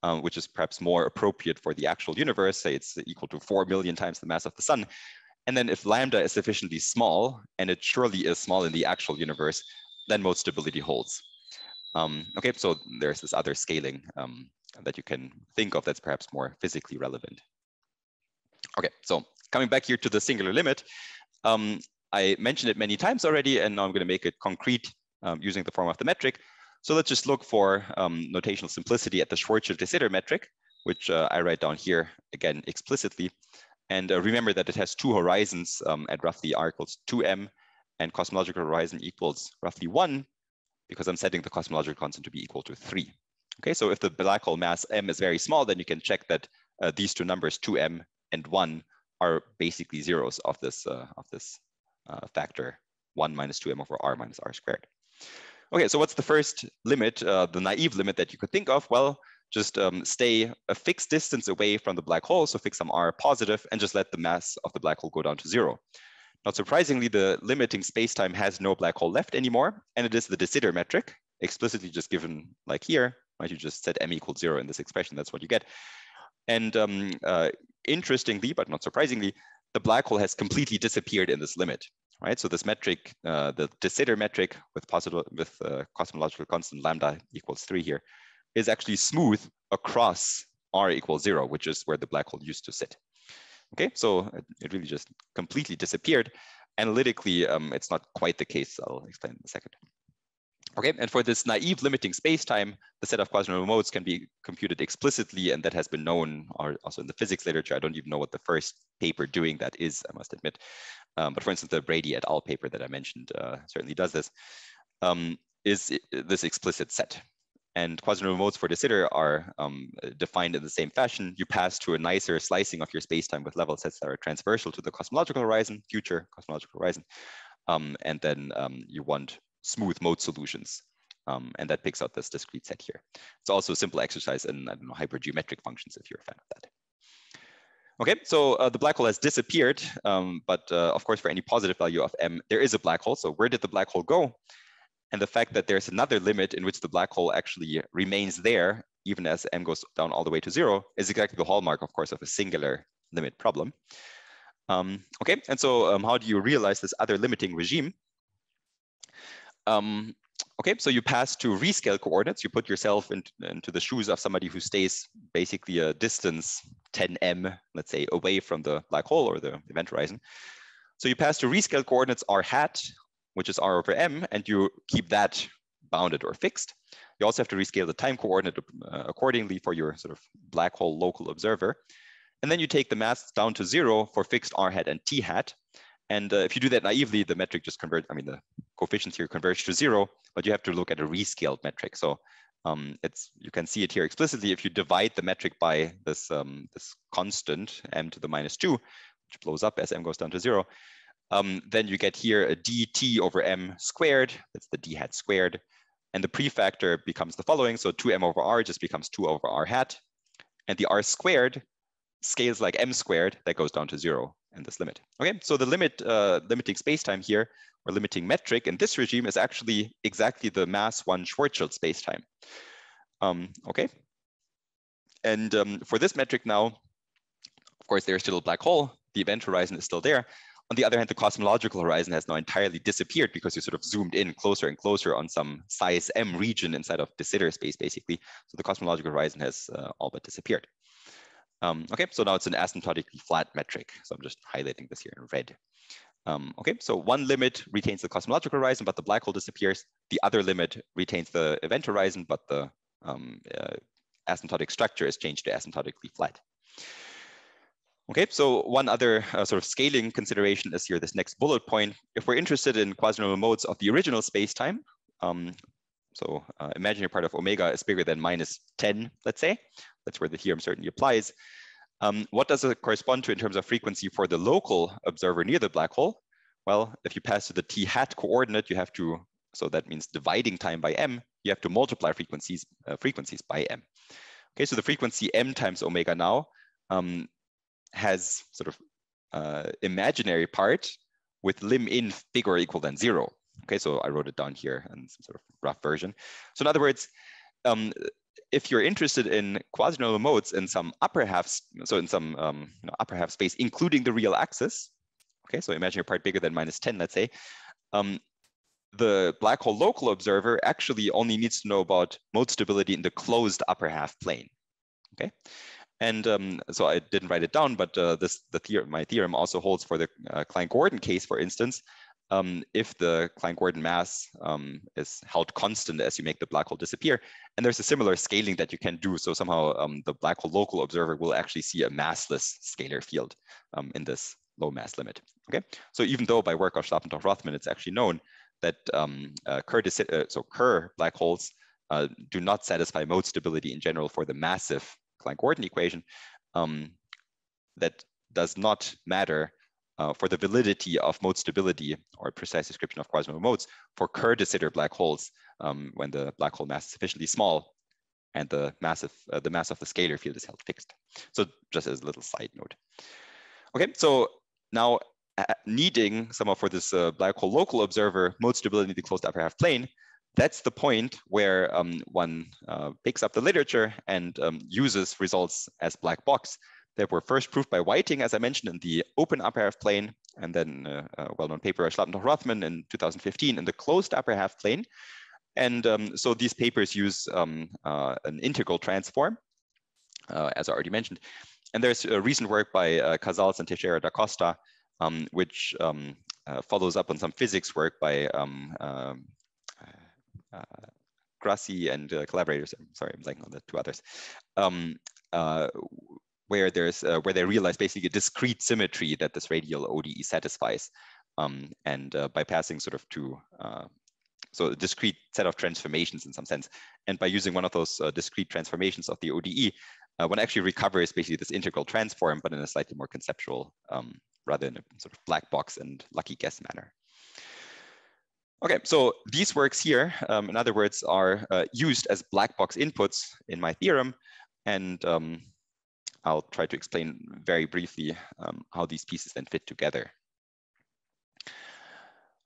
S2: um, which is perhaps more appropriate for the actual universe, say it's equal to 4 million times the mass of the sun. And then if lambda is sufficiently small, and it surely is small in the actual universe, then mode stability holds. Um, okay, so there's this other scaling um, that you can think of that's perhaps more physically relevant. Okay, so coming back here to the singular limit, um, I mentioned it many times already, and now I'm going to make it concrete um, using the form of the metric. So let's just look for um, notational simplicity at the Schwarzschild de Sitter metric, which uh, I write down here again explicitly. And uh, remember that it has two horizons um, at roughly r equals 2m, and cosmological horizon equals roughly 1, because I'm setting the cosmological constant to be equal to 3. Okay, so if the black hole mass m is very small, then you can check that uh, these two numbers, 2m and 1, are basically zeros of this, uh, of this uh, factor 1 minus 2m over r minus r squared. Okay, so what's the first limit, uh, the naive limit that you could think of? Well, just um, stay a fixed distance away from the black hole, so fix some r positive, and just let the mass of the black hole go down to zero. Not surprisingly, the limiting spacetime has no black hole left anymore, and it is the de Sitter metric, explicitly just given like here, right? You just set m equals zero in this expression, that's what you get. And um, uh, interestingly, but not surprisingly, the black hole has completely disappeared in this limit, right? So this metric, uh, the de Sitter metric with with uh, cosmological constant lambda equals three here, is actually smooth across r equals zero, which is where the black hole used to sit. Okay, so it, really just completely disappeared. Analytically, um, it's not quite the case. I'll explain in a second. Okay, and for this naive limiting space-time, the set of quasi-normal modes can be computed explicitly, and that has been known also in the physics literature. I don't even know what the first paper doing that is, I must admit. Um, but for instance, the Brady et al. paper that I mentioned uh, certainly does this. Um, is this explicit set. And quasi-normal modes for de Sitter are um, defined in the same fashion. You pass to a nicer slicing of your spacetime with level sets that are transversal to the cosmological horizon, future cosmological horizon. Um, and then um, you want smooth mode solutions. Um, and that picks out this discrete set here. It's also a simple exercise in I don't know, hypergeometric functions if you're a fan of that. Okay, so uh, the black hole has disappeared, um, but uh, of course for any positive value of m, there is a black hole. So where did the black hole go? And the fact that there's another limit in which the black hole actually remains there, even as m goes down all the way to zero, is exactly the hallmark, of course, of a singular limit problem. Um, okay, and so um, how do you realize this other limiting regime? Um, okay, so you pass to rescale coordinates. You put yourself into, into the shoes of somebody who stays basically a distance 10m, let's say, away from the black hole or the event horizon. So you pass to rescale coordinates r hat, which is r over m, and you keep that bounded or fixed. You also have to rescale the time coordinate uh, accordingly for your sort of black hole local observer. And then you take the mass down to zero for fixed r hat and t hat. And uh, if you do that naively, the metric just converts, I mean, the coefficients here converge to zero, but you have to look at a rescaled metric. So um, it's you can see it here explicitly. If you divide the metric by this, um, this constant m to the minus two, which blows up as m goes down to zero, um, then you get here a dt over m squared, that's the d hat squared. And the prefactor becomes the following. So 2m over r just becomes 2 over r hat. And the r squared scales like m squared, that goes down to zero in this limit. Okay, so the limit, uh, limiting spacetime here, or limiting metric in this regime is actually exactly the mass one Schwarzschild spacetime. Um, okay, and um, for this metric now, of course, there's still a black hole. The event horizon is still there. On the other hand, the cosmological horizon has now entirely disappeared because you sort of zoomed in closer and closer on some size m region inside of de Sitter space, basically. So the cosmological horizon has uh, all but disappeared. Um, okay, so now it's an asymptotically flat metric. So I'm just highlighting this here in red. Um, okay, so one limit retains the cosmological horizon, but the black hole disappears. The other limit retains the event horizon, but the um, uh, asymptotic structure is changed to asymptotically flat. Okay, so one other uh, sort of scaling consideration is here this next bullet point. If we're interested in quasi-normal modes of the original space-time, um, so uh, imaginary part of omega is bigger than minus 10, let's say. That's where the theorem certainly applies. Um, what does it correspond to in terms of frequency for the local observer near the black hole? Well, if you pass to the t hat coordinate, you have to, so that means dividing time by m, you have to multiply frequencies, uh, frequencies by m. Okay, so the frequency m times omega now um, has sort of uh, imaginary part with lim in bigger or equal than zero. Okay, so I wrote it down here in some sort of rough version. So in other words, um, if you're interested in quasi-normal modes in some upper half, so in some um, you know, upper half space, including the real axis, okay, so imagine a part bigger than minus 10, let's say, um, the black hole local observer actually only needs to know about mode stability in the closed upper half plane, okay? And um, so I didn't write it down, but uh, this the theorem, my theorem also holds for the uh, Klein-Gordon case, for instance, um, if the Klein-Gordon mass um, is held constant as you make the black hole disappear. And there's a similar scaling that you can do. So somehow um, the black hole local observer will actually see a massless scalar field um, in this low mass limit. Okay, so even though by work of Shlapentokh-Rothman, it's actually known that um, uh, Kerr, uh, so Kerr black holes uh, do not satisfy mode stability in general for the massive Klein-Gordon equation, um, that does not matter uh, for the validity of mode stability or precise description of quasi modes for Kerr de Sitter black holes um, when the black hole mass is sufficiently small and the massive uh, the mass of the scalar field is held fixed. So just as a little side note. Okay, so now uh, needing somehow for this uh, black hole local observer mode stability in the closed upper half plane, that's the point where um, one uh, picks up the literature and um, uses results as black box that were first proved by Whiting, as I mentioned, in the open upper half plane, and then uh, a well-known paper by Shlapentokh-Rothman in 2015 in the closed upper half plane. And um, so these papers use um, uh, an integral transform, uh, as I already mentioned. And there's a recent work by uh, Casals and Teixeira da Costa, um, which um, uh, follows up on some physics work by um, um, uh, Grassi and collaborators. I'm sorry, I'm blanking on the two others where there's uh, where they realize basically a discrete symmetry that this radial ODE satisfies, um, and uh, by passing sort of to uh, so a discrete set of transformations in some sense, and by using one of those uh, discrete transformations of the ODE, uh, one actually recovers basically this integral transform, but in a slightly more conceptual, um, rather in a sort of black box and lucky guess manner. Okay, so these works here, um, in other words, are uh, used as black box inputs in my theorem, and um, I'll try to explain very briefly um, how these pieces then fit together.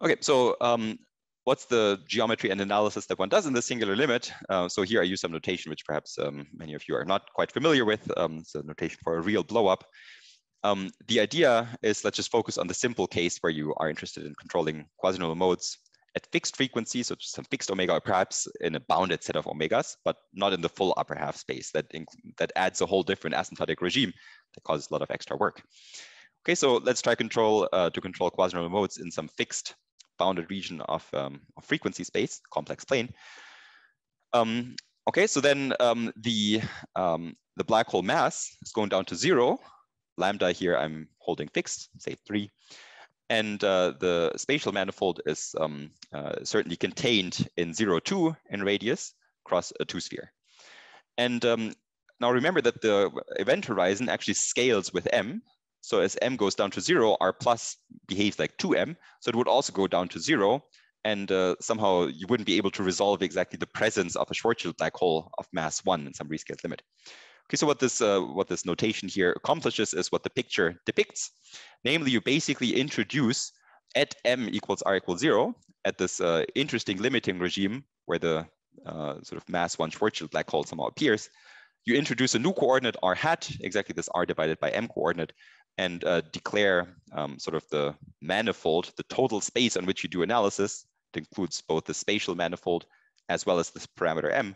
S2: Okay, so um, what's the geometry and analysis that one does in the singular limit? Uh, so here I use some notation which perhaps um, many of you are not quite familiar with. Um, it's a notation for a real blowup. Um, the idea is let's just focus on the simple case where you are interested in controlling quasi-normal modes at fixed frequencies, so some fixed omega, or perhaps in a bounded set of omegas, but not in the full upper half space. That, that adds a whole different asymptotic regime that causes a lot of extra work. Okay, so let's try control uh, to control quasi-normal modes in some fixed bounded region of, um, of frequency space, complex plane. Um, okay, so then um, the, um, the black hole mass is going down to zero. Lambda here I'm holding fixed, say three. And uh, the spatial manifold is um, uh, certainly contained in 0, 2 in radius across a two sphere. And um, now remember that the event horizon actually scales with m. So as m goes down to 0, r plus behaves like 2m. So it would also go down to 0. And uh, somehow you wouldn't be able to resolve exactly the presence of a Schwarzschild black hole of mass 1 in some rescaled limit. Okay, so what this uh, what this notation here accomplishes is what the picture depicts. Namely, you basically introduce at m equals r equals zero at this uh, interesting limiting regime where the uh, sort of mass one Schwarzschild black hole somehow appears. You introduce a new coordinate r hat, exactly this r divided by m coordinate, and uh, declare um, sort of the manifold, the total space on which you do analysis. It includes both the spatial manifold as well as this parameter m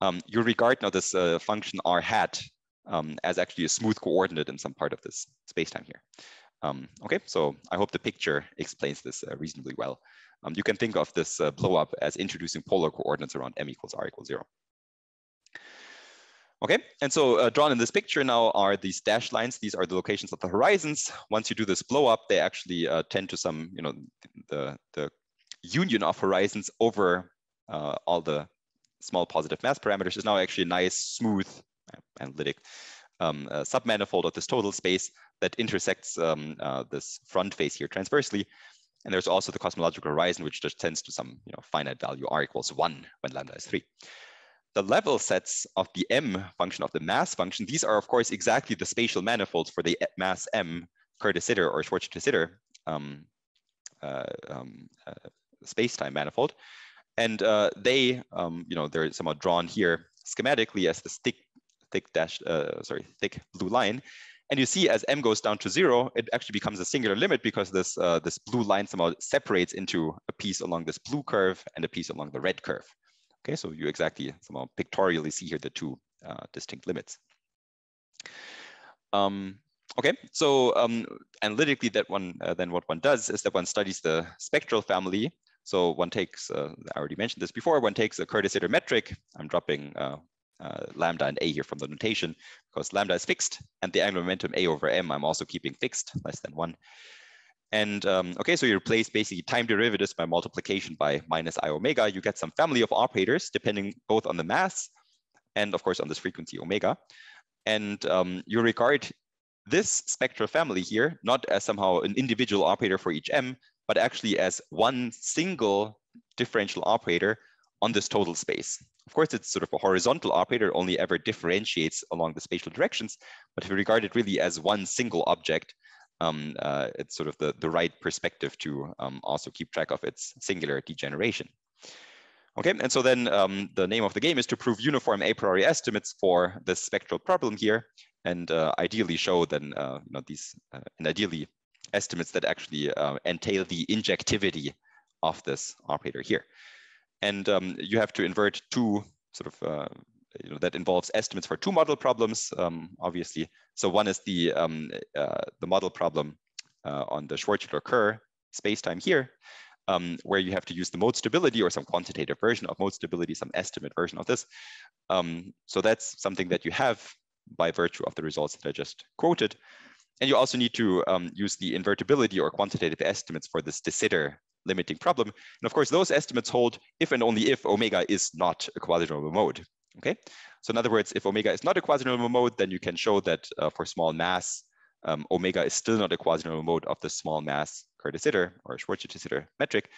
S2: um, you regard now this uh, function r hat um, as actually a smooth coordinate in some part of this spacetime here. Um, okay, so I hope the picture explains this uh, reasonably well. Um, you can think of this uh, blow up as introducing polar coordinates around m equals r equals zero. Okay, and so uh, drawn in this picture now are these dashed lines. These are the locations of the horizons. Once you do this blow up, they actually uh, tend to some, you know, the, the union of horizons over uh, all the small positive mass parameters is now actually a nice, smooth, analytic um, uh, submanifold of this total space that intersects um, uh, this front face here transversely. And there's also the cosmological horizon, which just tends to some you know, finite value r equals one when lambda is three. The level sets of the m function of the mass function, these are of course exactly the spatial manifolds for the mass m Kerr de Sitter or Schwarzschild de Sitter um, uh, um, uh, space-time manifold. And uh, they, um, you know, they're somewhat drawn here schematically as this thick, thick dash, uh, sorry, thick blue line. And you see as m goes down to zero, it actually becomes a singular limit because this, uh, this blue line somehow separates into a piece along this blue curve and a piece along the red curve. Okay, so you exactly somehow pictorially see here the two uh, distinct limits. Um, okay, so um, analytically that one, uh, then what one does is that one studies the spectral family so one takes, uh, I already mentioned this before, one takes a de metric. I'm dropping uh, uh, lambda and a here from the notation because lambda is fixed and the angular momentum a over m I'm also keeping fixed, less than one. And um, okay, so you replace basically time derivatives by multiplication by minus i omega. You get some family of operators depending both on the mass and of course on this frequency omega. And um, you regard this spectral family here, not as somehow an individual operator for each m, but actually as one single differential operator on this total space. Of course, it's sort of a horizontal operator, only ever differentiates along the spatial directions, but if we regard it really as one single object, um, uh, it's sort of the, the right perspective to um, also keep track of its singular degeneration. Okay, and so then um, the name of the game is to prove uniform a priori estimates for the spectral problem here, and uh, ideally show then uh, you know these uh, and ideally estimates that actually uh, entail the injectivity of this operator here. And um, you have to invert two sort of uh, you know that involves estimates for two model problems, um, obviously. So one is the um, uh, the model problem on the Schwarzschild-Kerr space-time here, um, where you have to use the mode stability or some quantitative version of mode stability, some estimate version of this. Um, so that's something that you have by virtue of the results that I just quoted. And you also need to um, use the invertibility or quantitative estimates for this de Sitter limiting problem. And of course, those estimates hold if and only if omega is not a quasi-normal mode. Okay, so in other words, if omega is not a quasi-normal mode, then you can show that uh, for small mass, um, omega is still not a quasi-normal mode of the small mass Kerr Sitter or Schwarzschild Sitter metric.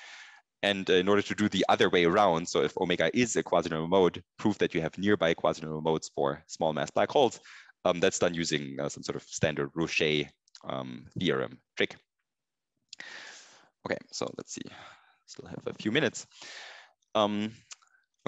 S2: And uh, in order to do the other way around, so if omega is a quasi-normal mode, prove that you have nearby quasi-normal modes for small mass black holes. Um, that's done using uh, some sort of standard Rouché um, theorem trick. Okay, so let's see. Still have a few minutes. Um,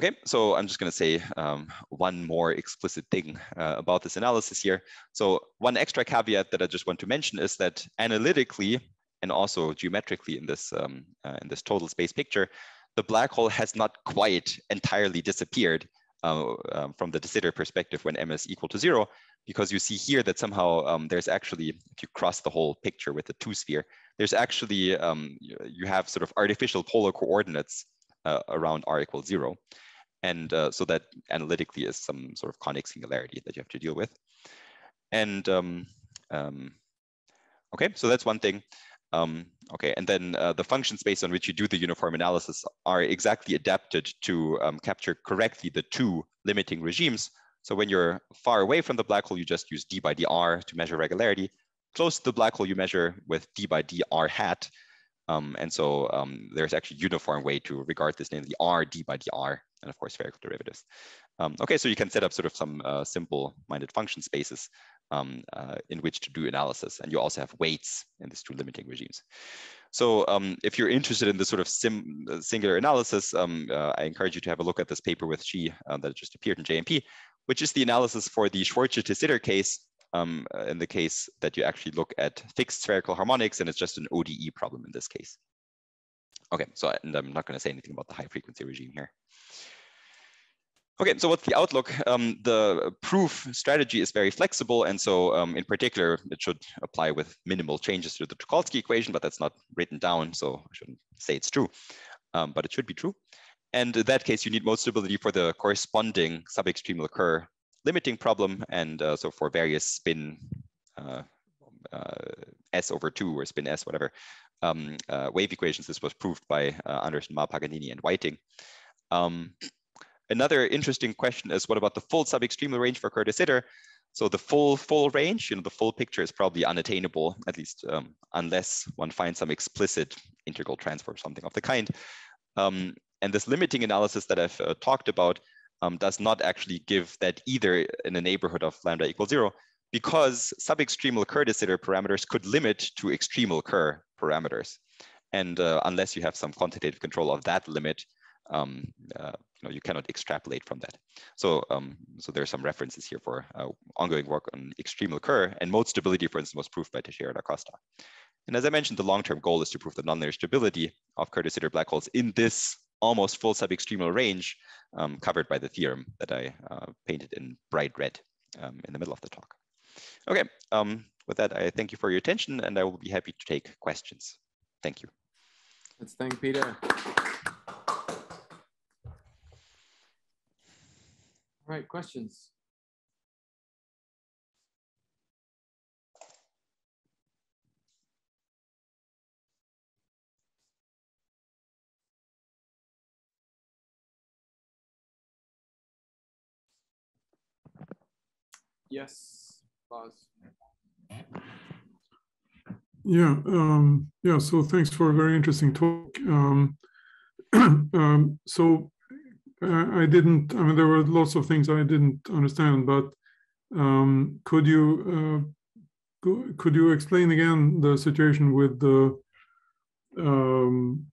S2: Okay, so I'm just going to say um, one more explicit thing uh, about this analysis here. So one extra caveat that I just want to mention is that analytically and also geometrically in this um, uh, in this total space picture, the black hole has not quite entirely disappeared uh, um, from the de Sitter perspective when m is equal to zero, because you see here that somehow um, there's actually, if you cross the whole picture with the two sphere, there's actually, um, you, you, have sort of artificial polar coordinates uh, around r equals zero. And uh, so that analytically is some sort of conic singularity that you have to deal with. And um, um, okay, so that's one thing. Um, okay, and then uh, the function space on which you do the uniform analysis are exactly adapted to um, capture correctly the two limiting regimes. So when you're far away from the black hole, you just use d by dr to measure regularity. Close to the black hole, you measure with d by dr hat. Um, and so um, there's actually a uniform way to regard this, namely r d by dr, and of course spherical derivatives. Um, okay, so you can set up sort of some uh, simple-minded function spaces um, uh, in which to do analysis. And you also have weights in these two limiting regimes. So um, if you're interested in this sort of sim, uh, singular analysis, um, uh, I encourage you to have a look at this paper with Xie uh, that just appeared in JMP, which is the analysis for the Schwarzschild Sitter case um, uh, in the case that you actually look at fixed spherical harmonics, and it's just an ODE problem in this case. Okay, so and I'm not going to say anything about the high frequency regime here. Okay, so what's the outlook? Um, the proof strategy is very flexible. And so um, in particular, it should apply with minimal changes to the Teukolsky equation, but that's not written down. So I shouldn't say it's true, um, but it should be true. And in that case, you need mode stability for the corresponding sub-extremal Kerr limiting problem. And uh, so for various spin uh, uh, S over two or spin S, whatever, um, uh, wave equations, this was proved by uh, Andersson, Ma, Paganini, and Whiting. Another interesting question is what about the full sub-extremal range for Kerr de Sitter? So the full full range, you know, the full picture is probably unattainable, at least um, unless one finds some explicit integral transfer, or something of the kind. Um, and this limiting analysis that I've uh, talked about um, does not actually give that either in a neighborhood of lambda equals zero, because sub-extremal Kerr de Sitter parameters could limit to extremal Kerr parameters. And uh, unless you have some quantitative control of that limit, um, uh, you know you cannot extrapolate from that. So um, so there are some references here for uh, ongoing work on extremal Kerr and mode stability, for instance, was proved by Teixeira da Costa. And as I mentioned, the long-term goal is to prove the nonlinear stability of Kerr de Sitter black holes in this almost full sub-extremal range um, covered by the theorem that I uh, painted in bright red um, in the middle of the talk. Okay, um, with that, I thank you for your attention and I will be happy to take questions. Thank you.
S1: Let's thank Peter. Right, questions? Yes, Buzz.
S3: Yeah, um, yeah. So thanks for a very interesting talk. Um, um, so I didn't. I mean, there were lots of things I didn't understand, but um, could you uh, could you explain again the situation with the um,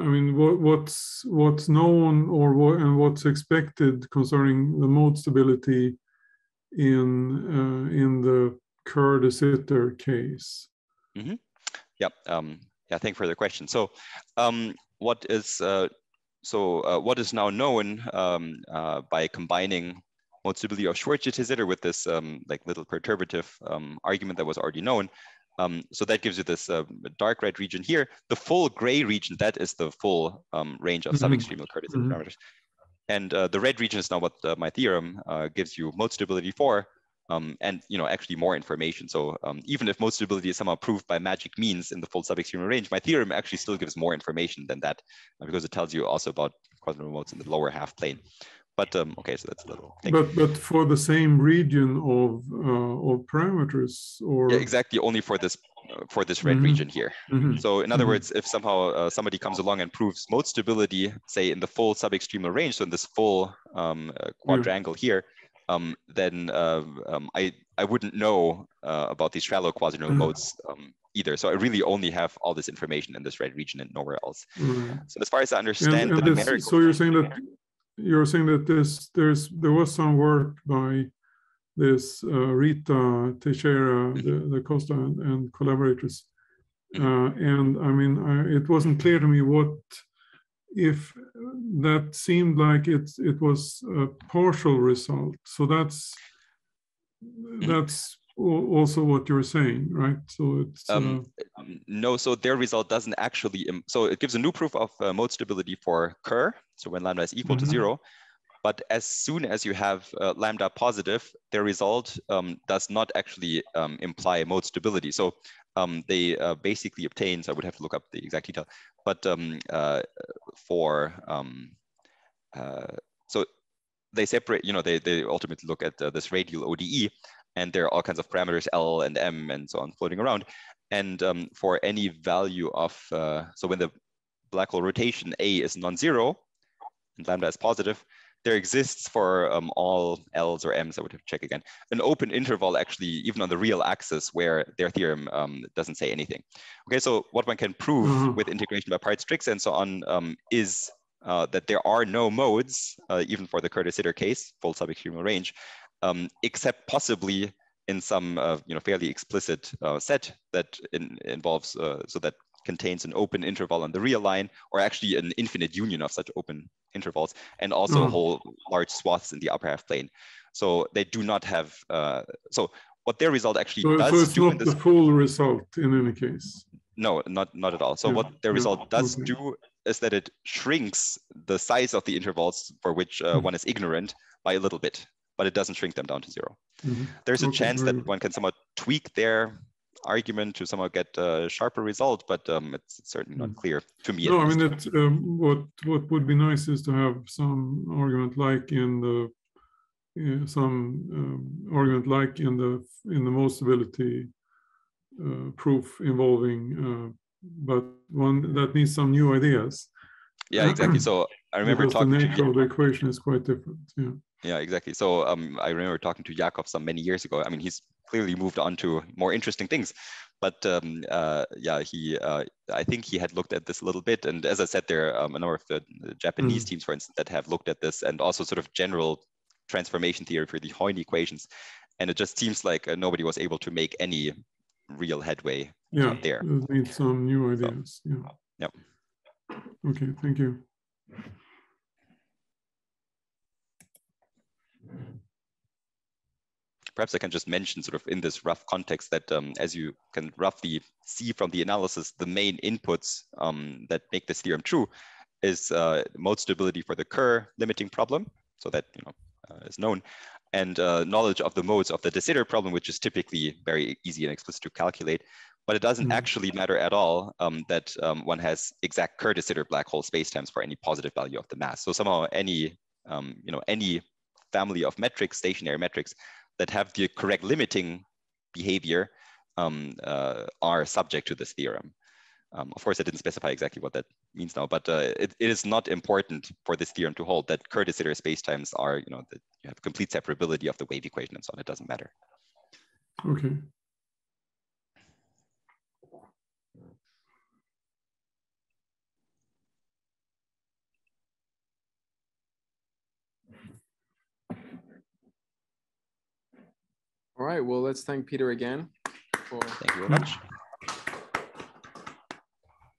S3: I mean, what, what's what's known or what and what's expected concerning the mode stability in uh, in the Kerr de Sitter case?
S2: Mm-hmm. Yeah, um, yeah. Thank for the question. So, um, what is uh, so uh, what is now known um, uh, by combining mode stability of Schwarzschild with this um, like little perturbative um, argument that was already known um, so that gives you this uh, dark red region here. The full gray region, that is the full um, range of mm -hmm. sub-extremal Curtis mm -hmm. parameters. And uh, the red region is now what uh, my theorem uh, gives you mode stability for, um, and you know actually more information. So um, even if mode stability is somehow proved by magic means in the full sub-extremal range, my theorem actually still gives more information than that uh, because it tells you also about quasi-normal modes in the lower half plane. But um, okay, so that's a little.
S3: Thing. But but for the same region of uh, of parameters, or
S2: yeah, exactly, only for this uh, for this red mm -hmm. region here. Mm -hmm. So in other mm -hmm. words, if somehow uh, somebody comes along and proves mode stability, say in the full sub-extremal range, so in this full um, uh, quadrangle yeah. here, um, then uh, um, I I wouldn't know uh, about these shallow quadrangle mm-hmm. modes um, either. So I really only have all this information in this red region and nowhere else. Mm-hmm. So as far as I understand,
S3: and, and the this, so you're saying that you're saying that this there's there was some work by this uh, Rita Teixeira, the, the Costa and, and collaborators, uh, and I mean I, it wasn't clear to me what if that seemed like it it was a partial result. So that's that's also what you're saying, right? So it's um,
S2: uh... no. So their result doesn't actually. So it gives a new proof of uh, mode stability for Kerr. So when lambda is equal mm -hmm. to mm-hmm. zero, but as soon as you have uh, lambda positive, their result um, does not actually um, imply mode stability. So um, they uh, basically obtain. So I would have to look up the exact detail. But um, uh, for um, uh, so they separate. You know, they they ultimately look at uh, this radial ODE and there are all kinds of parameters L and M and so on floating around. And um, for any value of, uh, so when the black hole rotation A is non-zero and lambda is positive, there exists for um, all L's or M's, I would have to check again, an open interval actually even on the real axis where their theorem um, doesn't say anything. Okay, so what one can prove mm -hmm. with integration by parts tricks and so on um, is uh, that there are no modes, uh, even for the Kerr de Sitter case, full sub-extremal range, um, except possibly in some uh, you know fairly explicit uh, set that in, involves uh, so that contains an open interval on the real line or actually an infinite union of such open intervals and also mm. whole large swaths in the upper half plane so they do not have uh, so what their result actually
S3: so,
S2: does
S3: so it's not the full result in any case
S2: no not not at all so yeah. what their result yeah. does okay. do is that it shrinks the size of the intervals for which uh, mm. one is ignorant by a little bit but it doesn't shrink them down to 0 mm-hmm. There's a okay, chance that one can somewhat tweak their argument to somehow get a sharper result, but um, it's certainly not mm. clear to me.
S3: No, I mean, it, um, what what would be nice is to have some argument like in the uh, some um, argument like in the in the mode stability uh, proof involving, uh, but one that needs some new ideas.
S2: Yeah, exactly. So I remember
S3: because
S2: talking
S3: the nature to of the equation is quite different. Yeah.
S2: Yeah, exactly. So um, I remember talking to Yakov some many years ago. I mean, he's clearly moved on to more interesting things, but um, uh, yeah, he uh, I think he had looked at this a little bit. And as I said, there are um, a number of the, the Japanese mm. teams, for instance, that have looked at this and also sort of general transformation theory for the Heun equations. And it just seems like uh, nobody was able to make any real headway
S3: yeah,
S2: there.
S3: Need some new ideas. So,
S2: yeah.
S3: Yeah. Okay. Thank you.
S2: Perhaps I can just mention sort of in this rough context that um, as you can roughly see from the analysis, the main inputs um, that make this theorem true is uh, mode stability for the Kerr limiting problem. So that you know uh, is known and uh, knowledge of the modes of the de Sitter problem, which is typically very easy and explicit to calculate. But it doesn't mm -hmm. actually matter at all um, that um, one has exact Kerr de Sitter black hole spacetimes for any positive value of the mass. So somehow any, um, you know, any family of metrics, stationary metrics, that have the correct limiting behavior um, uh, are subject to this theorem. Um, of course, I didn't specify exactly what that means now, but uh, it, it is not important for this theorem to hold that Kerr-de Sitter spacetimes are, you know, that you have complete separability of the wave equation and so on. It doesn't matter.
S3: Okay.
S1: All right, well, let's thank Peter again.
S2: For... Thank you very much.